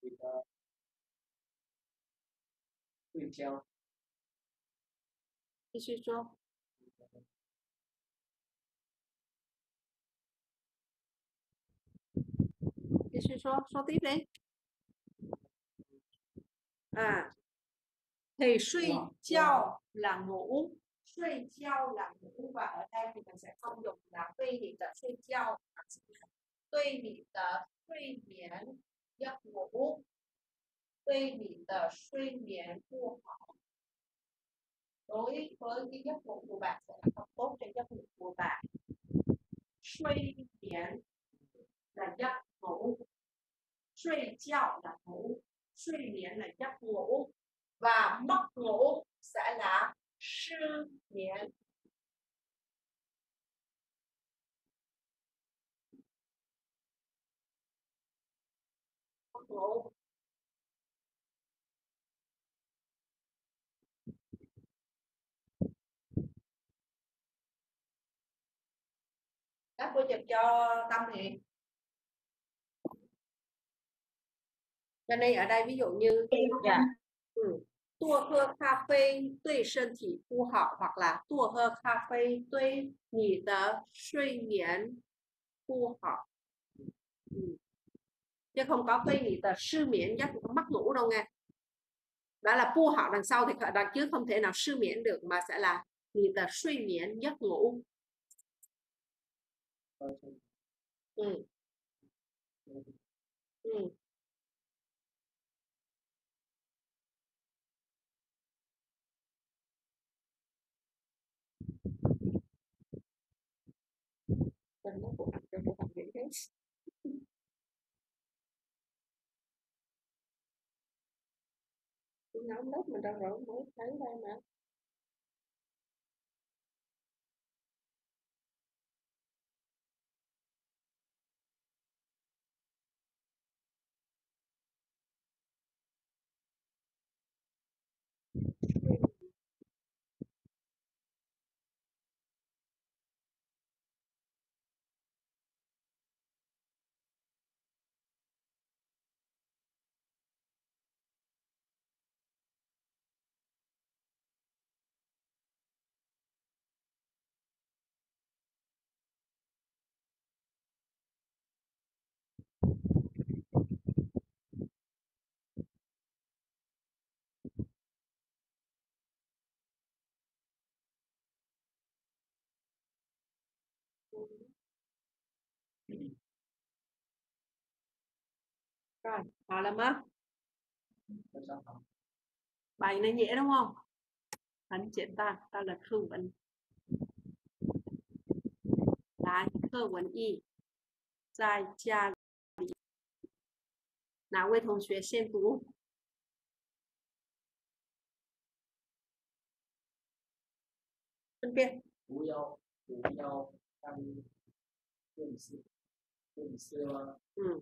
你的对焦。继续说。继续说，说对没？啊，可以睡觉，然后。Suy ngủ và ở đây thì mình sẽ không dùng là tuy thì tờ sẽ là tuy thì tờ suy miễn giấc ngủ, tuy thì tờ suy miễn của họ đối với cái giấc ngủ của bạn sẽ không tốt cho giấc ngủ của bạn. Suy miễn là giấc ngủ, suy chao là ngủ, suy miễn là giấc ngủ và mất ngủ sẽ là sư miễn mất ngủ các cô chụp cho tâm thì cho nên ở đây ví dụ như dạ. 嗯，多喝咖啡对身体不好，hoặc là 多喝咖啡对你的睡眠不好。Ừ. Chứ không có tuy nhị tờ sư miễn giấc mất ngủ đâu nghe. Đó là pu học đằng sau thì đằng trước không thể nào sư miễn được mà sẽ là nhị tờ suy miễn giấc ngủ. mình nó cũng cho hưởng cho nghĩ thế, nóng lớp mình đâu rồi mới thấy đây mà. rồi họ làm á Tại sao không? bài này dễ đúng không anh chị ta ta là khương vấn Đấy, khơ vấn y 在家里哪位同学先读分辨不要不要看电视，电视吗？嗯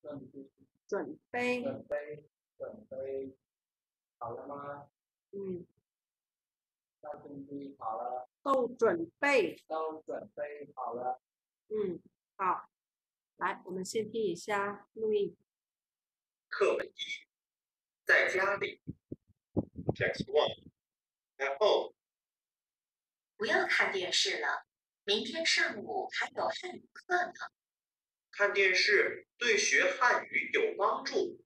准备准备准备准备好了吗？嗯都准备好了，都准备都准备好了。嗯好来我们先听一下录音课本一，在家里。Text one. At home. 不要看电视了，明天上午还有汉语课呢。看电视对学汉语有帮助，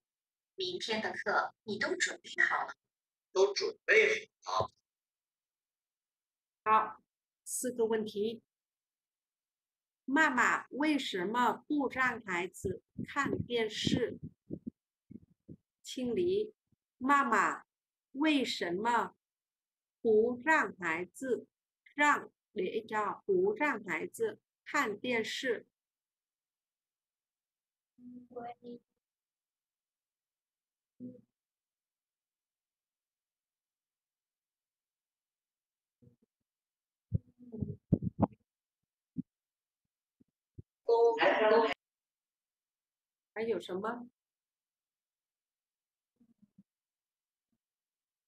明天的课你都准备好了？都准备好了。好四个问题妈妈为什么不让孩子看电视清理妈妈为什么不让孩子让 để cho 不让孩子看电视还有什么？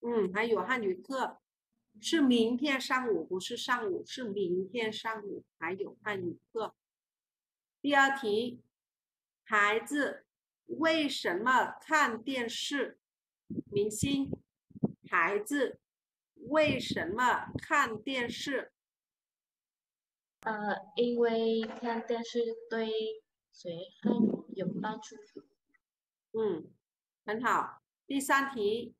嗯，还有汉语课，是明天上午，不是上午，是明天上午还有汉语课。第二题，孩子为什么看电视？明星，孩子为什么看电视？呃，因为看电视对学汉语有帮助。嗯，很好。第三题，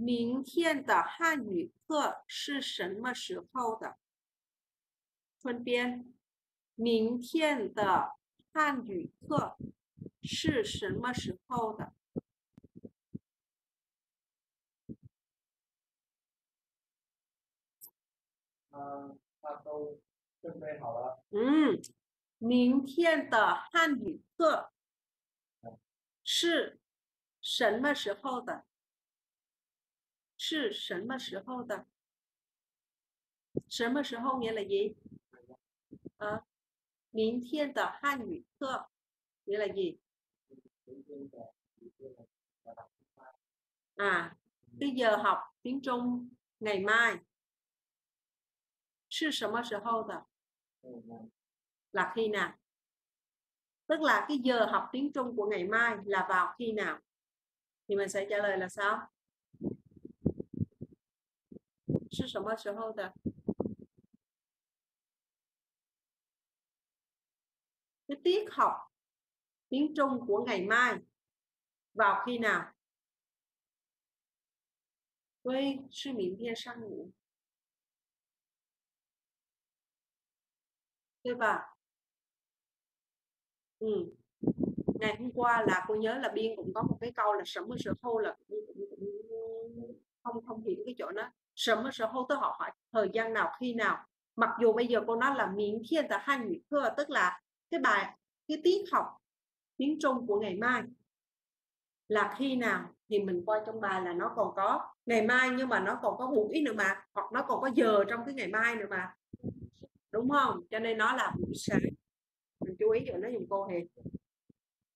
明天的汉语课是什么时候的？春边，明天的汉语课是什么时候的？嗯，那都准备好了。嗯，明天的汉语课是什么时候的？是什么时候的？什么时候 nghĩa là gì? À, 明天的汉语课 nghĩa là gì? 明天的明天的我打电话 À, cái giờ học tiếng Trung ngày mai. 是什么时候的？嗯嗯 là khi nào tức là cái giờ học tiếng Trung của ngày mai là vào khi nào thì mình sẽ trả lời là sao 是什么时候的 cái tiết học tiếng Trung của ngày mai vào khi nào? 对，是明天上午，对吧？Ừ. Ngày hôm qua là cô nhớ là biên cũng có một cái câu là sớm sở hô là cũng, cũng, cũng không không hiểu cái chỗ đó sớm sở hô tôi họ hỏi thời gian nào khi nào mặc dù bây giờ cô nói là miễn thiên là hai ngữ cơ tức là cái bài cái tiết học tiếng Trung của ngày mai là khi nào thì mình coi trong bài là nó còn có ngày mai nhưng mà nó còn có buổi nữa mà hoặc nó còn có giờ trong cái ngày mai nữa mà đúng không cho nên nó là buổi sáng mình chú ý cho nó dùng cô hề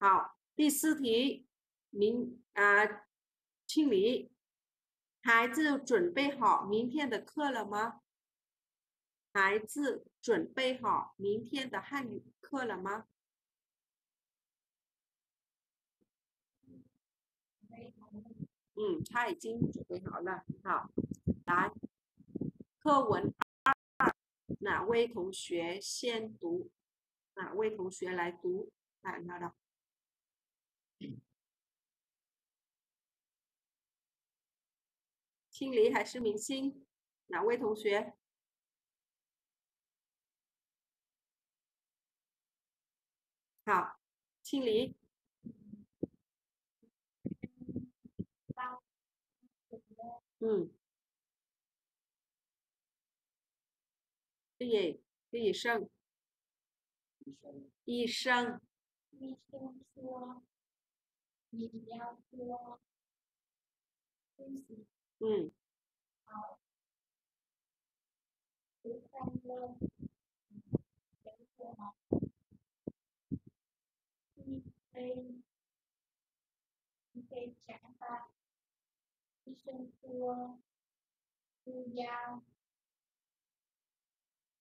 好，第四题，明啊，清理， 孩子准备好明天的课了吗？孩子准备好明天的汉语课了吗？嗯，他已经准备好了。好，来，课文二，哪位同学先读？哪位同学来读？来，拿到。青离还是明星？哪位同学？好，青离。嗯。可以，可以生。医生。医生说：“你要说，” ừ Thứ tăng lên Đến cơ học Y tên Y tên trả ta Y sân xưa Y giao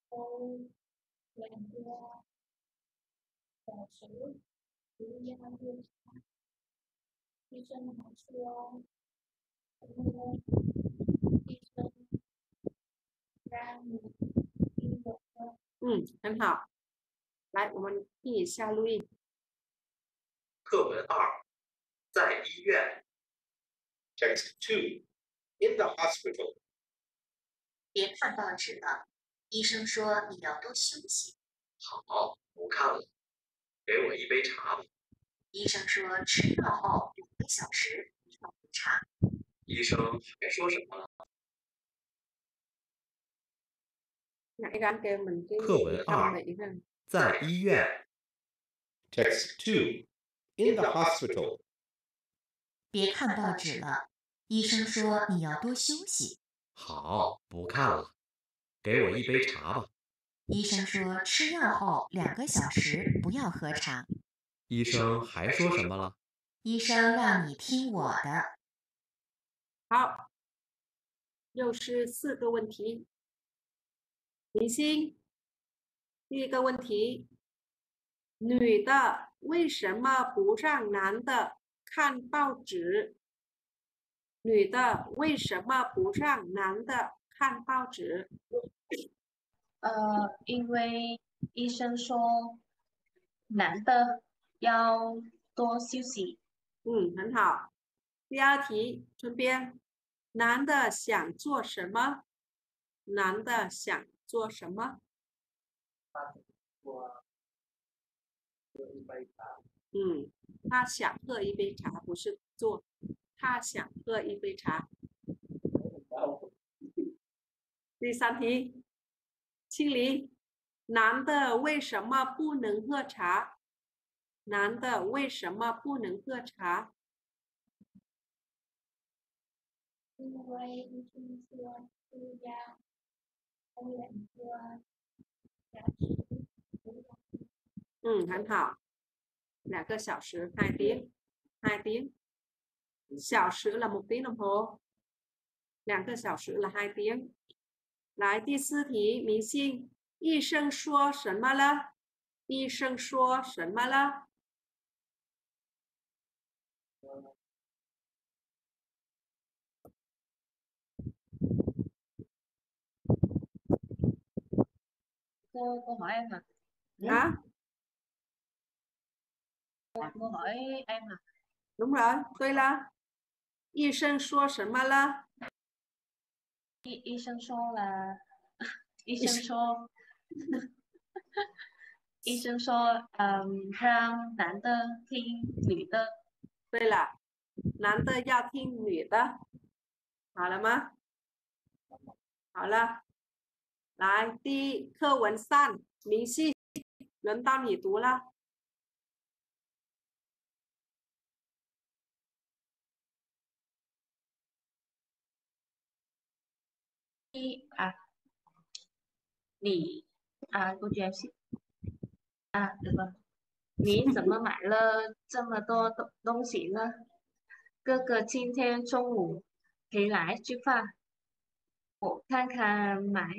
Ô Làm đưa Giả sử Y đưa sân xưa 嗯，很好。来，我们听一下录音。课文二，在医院。Text two, in the hospital. 别看报纸了，医生说你要多休息。好，不看了，给我一杯茶吧。医生说吃药后两个小时不要喝茶。医生该说什么了课文二在医院。Text two, in the hospital. 别看报纸了，医生说你要多休息。好，不看了，给我一杯茶吧。医生说吃药后两个小时不要喝茶。医生还说什么了？医生让你听我的。好，又是四个问题。明星，第一个问题，女的为什么不让男的看报纸？女的为什么不让男的看报纸？呃，因为医生说男的要多休息，嗯，很好。第二题，春边，男的想做什么？男的想做什么？嗯，他想喝一杯茶，不是做，他想喝一杯茶。第三题，清理，男的为什么不能喝茶？男的为什么不能喝茶？因为医生说是要喝两个小时嗯，很好，两个小时，hai tiếng, hai tiếng. 小时 là một tiếng đồng hồ. 两个小时 là hai tiếng. 来，第四题，明星，医生说什么了？医生说什么了？cô cô hỏi em à Hả? Cô hỏi em à. Đúng rồi, tôi là. Y sinh số 什么了？ Y, y sinh số là y sinh số y sinh số um,让男的听女的。对了，男的要听女的，好了吗？好了， 来，第一课文三，明细，轮到你读了。一啊你 à cô cho em xin à được rồi 你怎么买了这么多东东西呢？哥哥今天中午陪来吃饭，我看看买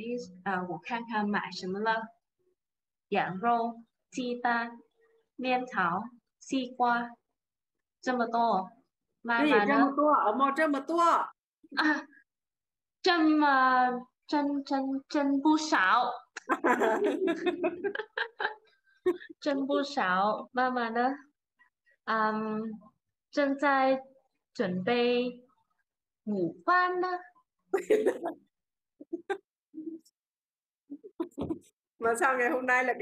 啊，我看看买什么了？羊肉、鸡蛋、面条、西瓜，这么多。妈，妈呢？这么多，哦莫这么多，啊，这么真真真不少，真不少。妈妈呢？嗯，正在准备午饭呢。mà sau ngày hôm nay là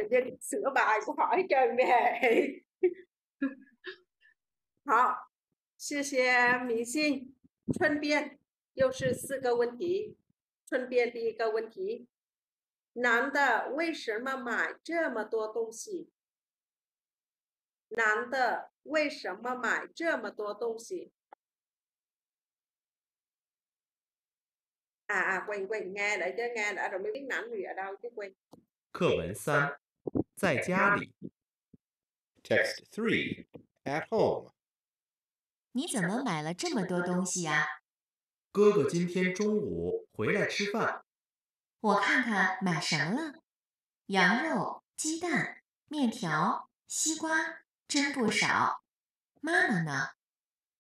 好，谢谢明星。顺便，又是四个问题。顺便第一个问题，男的为什么买这么多东西？男的为什么买这么多东西？课文三在家里。Text three at home 你怎么买了这么多东西呀哥哥今天中午回来吃饭我看看买什么了？羊肉鸡蛋面条西瓜真不少。妈妈呢？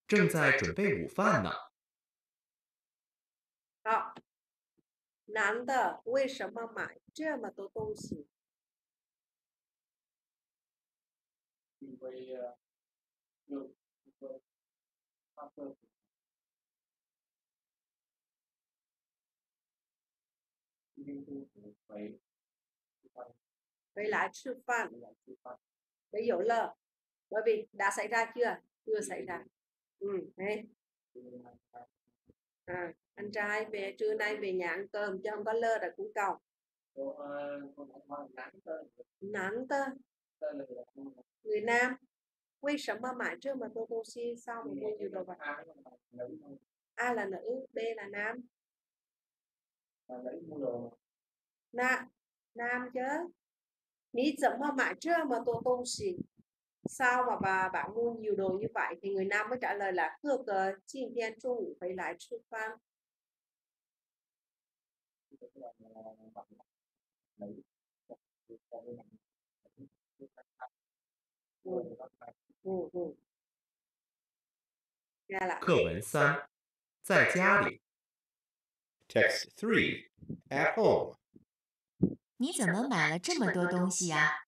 正在准备午饭呢。好，男的为什么买这么多东西？ 因为呃，有一个他的今天中午回吃饭 Với lại吃饭 回来吃饭， với dỗ lờ bởi vì đã xảy ra chưa chưa xảy ra ừ đấy 就是他他 à, anh trai về trưa nay về nhà ăn cơm chứ không có lơ là cũng cầu. Nắng tơ người nam. Quy sống mà mãi trước mà tôi tôi xin sau mà tôi nhiều đồ vật a là nữ b là nam. Na nam chứ. Ní sống mà mãi trước mà tôi tôi xin sao mà bà bạn mua nhiều đồ như vậy thì người nam mới trả lời là cơ cờ今天中午回来吃饭 tức là bạn nữ còn cái này ừ, ừ, ừ. nghe lại 课文三，在家里。Text three, at home。你怎么买了这么多东西呀？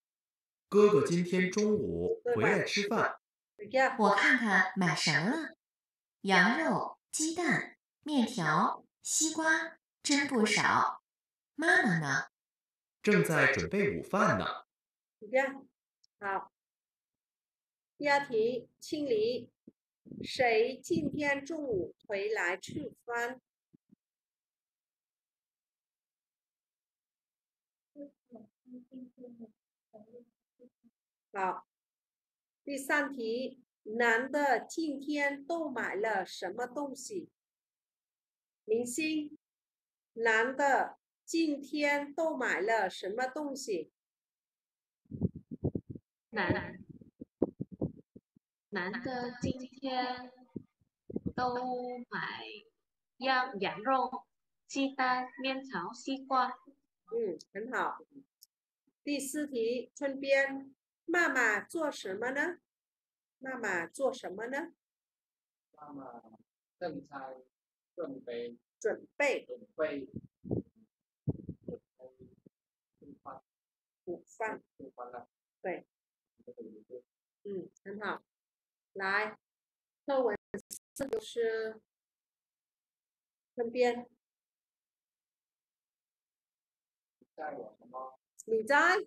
哥哥今天中午回来吃饭，我看看买什么了。羊肉、鸡蛋、面条、西瓜，真不少。妈妈呢？正在准备午饭呢。好第二题清理谁今天中午回来吃饭好，第三题，男的今天都买了什么东西？明星，男的今天都买了什么东西？男男的今天都买羊羊肉、鸡蛋、面条、西瓜。嗯，很好。第四题，春编，妈妈做什么呢？妈妈做什么呢？妈妈正在准备准备准备午饭。午饭了，对，嗯，很好。来，课文这就是身边。在我什么？你在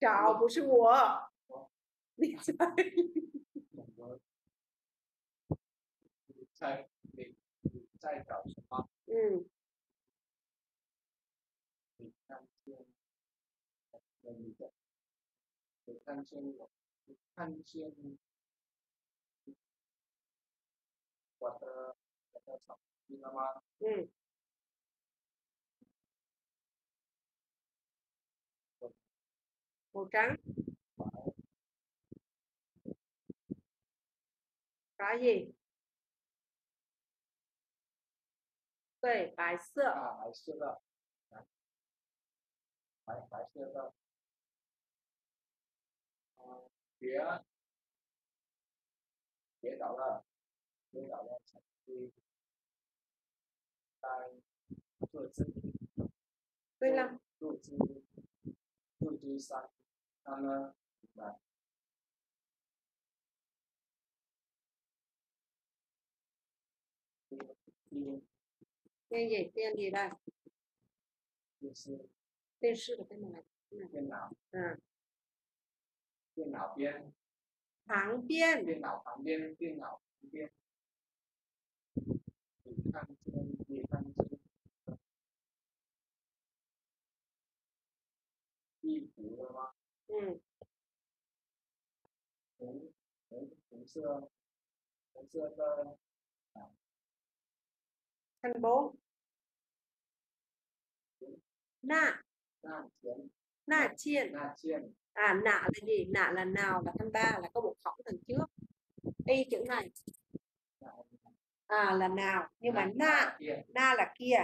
找，不是我。你在。我们你在在找什么？嗯，你看见呃你的，你看见我，你看见我的我的手机了吗？嗯 màu trắng có gì Vậy, bái sợ. À, bái sợ đó. Bái, bái sợ đó. Phía, phía đó là, phía đó là sản phẩm tại tổ chức. Tôi làm. Tổ chức, tổ chức sản 他们，明白？电影电力的，电视，电视的电脑，电脑，嗯，电脑边，旁边，电脑旁边，电脑旁边，你看这个，你看这个，地图了吗？嗯。ừ. Cú, cú xưa, cú xưa cơ. Thành bốn. Nạ. Nạ chiên. Nạ chiên. À, nạ là gì? Nạ là nào là thanh ba là có một khổng đằng trước. Y chữ này. À là nào. Nhưng mà nạ, nạ là kia.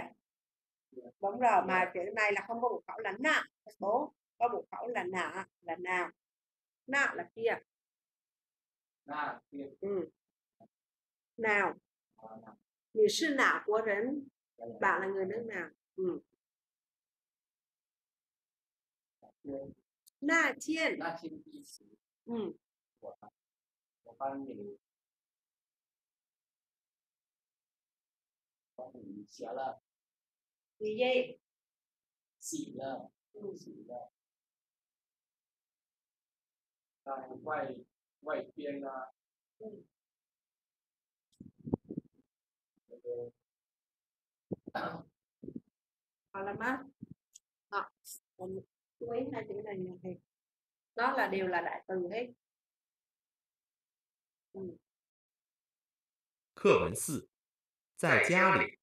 Đúng rồi, mà chữ này là không có một khẩu là nạ. Bố có bộ khẩu là nạ là nào? Nạ là kia. Nạ kia. Ừ. nào. Nhi sư nạ của rấn bạn là người nước nào? Ừ. Na thiên Ừ. Gì vậy? Xỉ lờ Xỉ lờ 了，在外外边呢， ừ. 那个 hoặc là má à, còn chú ý hai chữ này nè thì nó là đều là đại từ hết ừ. 课文四，在家里。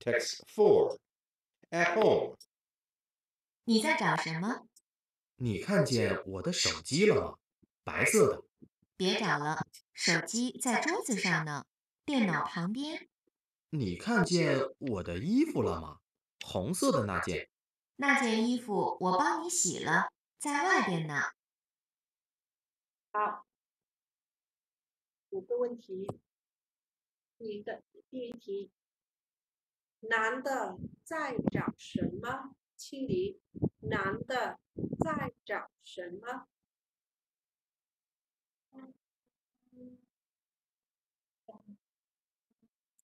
Text four. At home. 你在找什么？ 你看见我的手机了吗？白色的。别找了，手机在桌子上呢，电脑旁边。你看见我的衣服了吗？红色的那件。那件衣服我帮你洗了，在外边呢。好，五个问题。第一个，第一题，男的在找什么？清理。男的在找什么？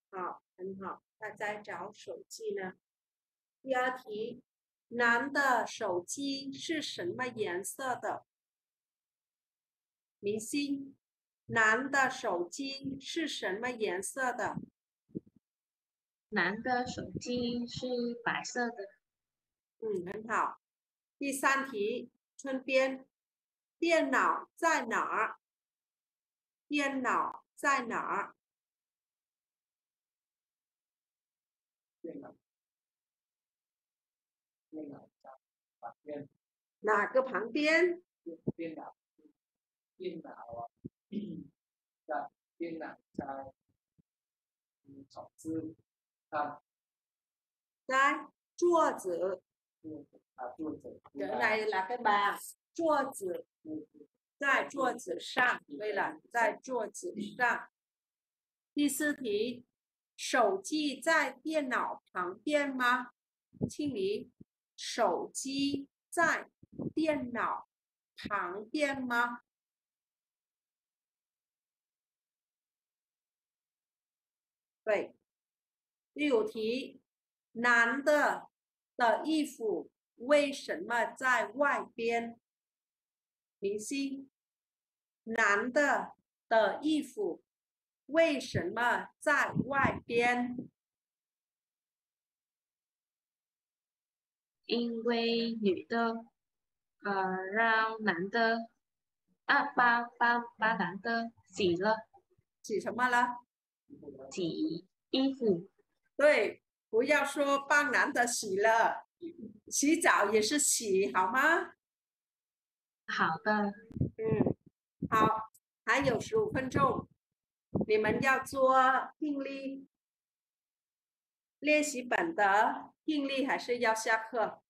好，很好。他在找手机呢。第二题，男的手机是什么颜色的？明星，男的手机是什么颜色的？男的手机是白色的，嗯，很好。第三题，春边，电脑在哪儿？电脑在哪儿？电脑，电脑在旁边，哪个旁边？电电脑，电脑啊，在 电脑在嗯手机上在桌子。原来来干嘛？桌子在桌子上，对了，在桌子上。第四题，手机在电脑旁边吗？请你，手机在电脑旁边吗？对。第五题，男的的衣服为什么在外边？明星，男的的衣服为什么在外边？因为女的，呃，让男的，啊，帮帮帮男的洗了洗什么了？洗衣服，对，不要说帮男的洗了，洗澡也是洗，好吗？好的，嗯，好，还有十五分钟，你们要做听力练习本的听力，还是要下课？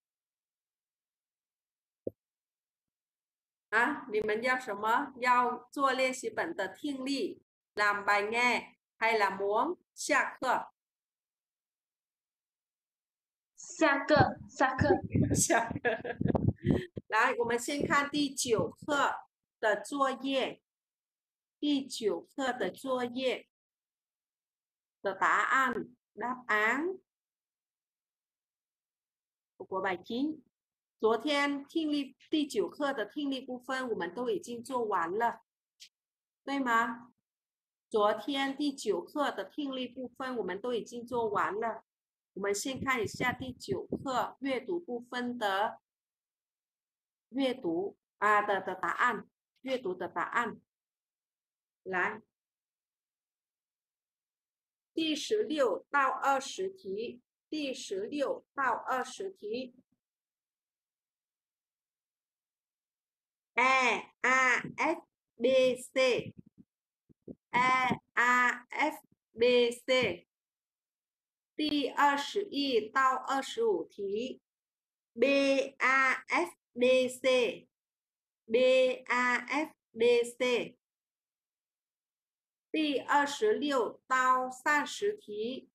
啊，你们要什么？要做练习本的听力，làm bài nghe hay là muốn 下课？下课，下课，下课。来，我们先看第九课的作业，第九课的作业的答案 đáp án。昨天听力第九课的听力部分我们都已经做完了，对吗？昨天第九课的听力部分我们都已经做完了。我们先看一下第九课阅读部分的阅读啊的的答案，阅读的答案。来，第十六到二十题，第十六到二十题。A A F B C A A F B C 第二十一到二十五题，B A F B C B A F B C 第二十六到三十题，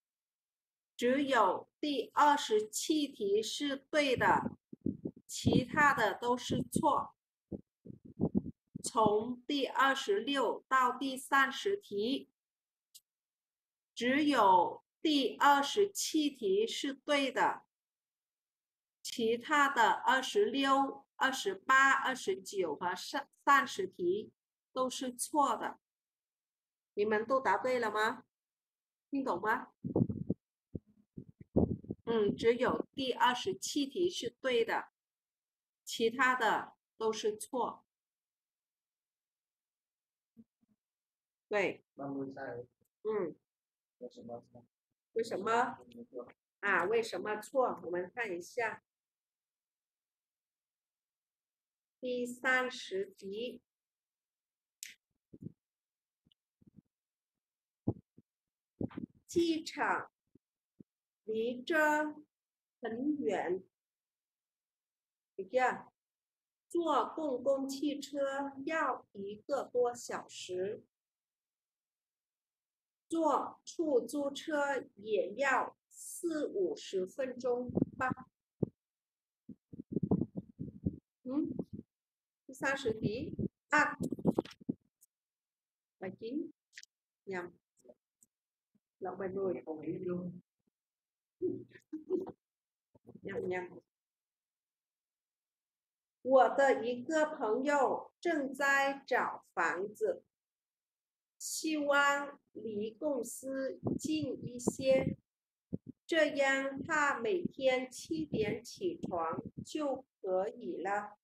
只有第二十七题是对的，其他的都是错。从第二十六到第三十题，只有第二十七题是对的，其他的二十六、二十八、二十九和三三十题都是错的。你们都答对了吗？听懂吗？嗯，只有第二十七题是对的，其他的都是错。对，嗯？为什么啊？为什么错？我们看一下第三十题，机场离这很远，对呀，坐公共汽车要一个多小时。坐出租车也要四五十分钟吧？嗯，三十题啊，北京，两，老板都有回应。娘娘，我的一个朋友正在找房子。希望离公司近一些，这样他每天七点起床就可以了。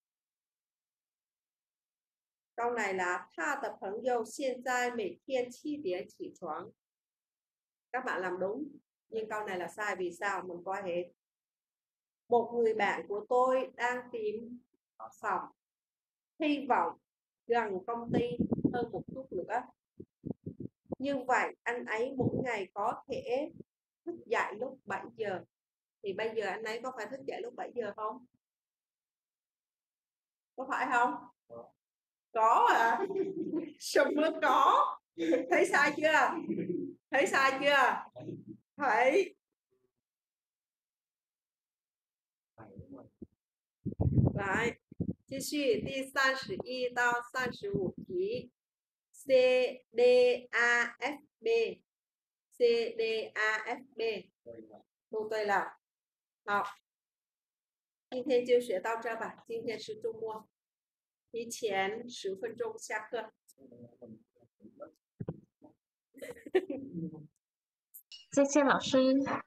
Câu này là tha tập 朋友现在每天七点起床. Các bạn làm đúng, nhưng câu này là sai vì sao? Mình qua hết. Một người bạn của tôi đang tìm phòng, hy vọng gần công ty hơn một chút nữa. Như vậy anh ấy mỗi ngày có thể thức dậy lúc 7 giờ. Thì bây giờ anh ấy có phải thức dậy lúc 7 giờ không? Có phải không? Có à? Sao mới có? Thấy sai chưa? Thấy sai chưa? Thấy. Lại, 继续第三十一到三十五题。 C D A F B C D A F B 都对了。好，今天就学到这吧。今天是周末，提前十分钟下课。谢谢老师。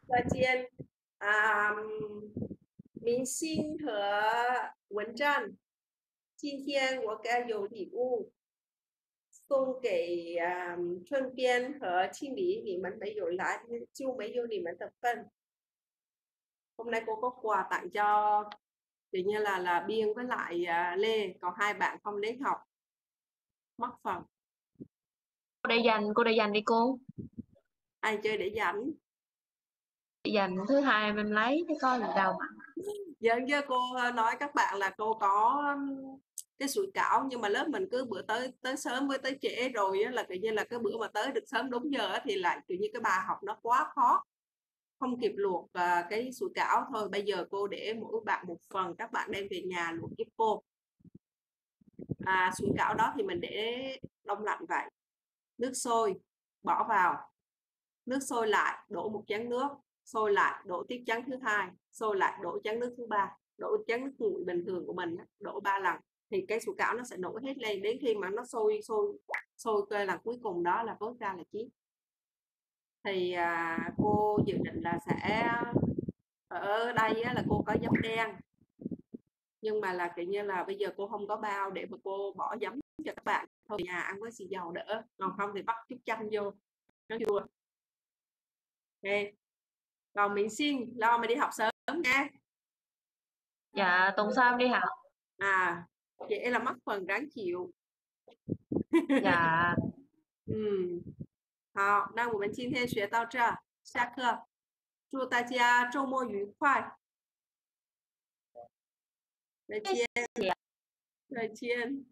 再见。啊，嗯明星和文章，今天我该有礼物 送给啊春边和庆lý，你们没有来就没有你们的份。Hôm nay cô có quà tặng cho kiểu như là là Biên với lại à, Lê, còn hai bạn không đến học mất phần. Cô để dành, cô để dành đi cô. Ai chơi để dành? Để dành thứ hai em lấy cái coi gì đâu mà. Giờ giờ cô ờ, nói các bạn là cô có um, cái sủi cảo nhưng mà lớp mình cứ bữa tới tới sớm với tới trễ rồi á, là tự nhiên là cái bữa mà tới được sớm đúng giờ á, thì lại kiểu như cái bài học nó quá khó không kịp luộc à, cái sủi cảo thôi. Bây giờ cô để mỗi bạn một phần các bạn đem về nhà luộc giúp cô. À, sủi cảo đó thì mình để đông lạnh vậy. Nước sôi bỏ vào. Nước sôi lại đổ một chén nước. Sôi lại đổ tiếp chén thứ hai. Sôi lại đổ chén nước thứ ba. Đổ chén nước nguội bình thường của mình đổ ba lần thì cái sủi cảo nó sẽ nổi hết lên đến khi mà nó sôi sôi sôi cơ là cuối cùng đó là vớt ra là chín. Thì à, cô dự định là sẽ ở đây á, là cô có giấm đen. Nhưng mà là kiểu như là bây giờ cô không có bao để mà cô bỏ giấm cho các bạn. Thôi nhà ăn với xì dầu đỡ còn không thì bắt chút chanh vô. Nó chua. Ok. Còn mình xin lo mày đi học sớm nha. Dạ, tuần sau em đi học. à mất phần ráng chịu. Dạ. 嗯，好，那我们今天学到这，下课，祝大家周末愉快，再见，再见。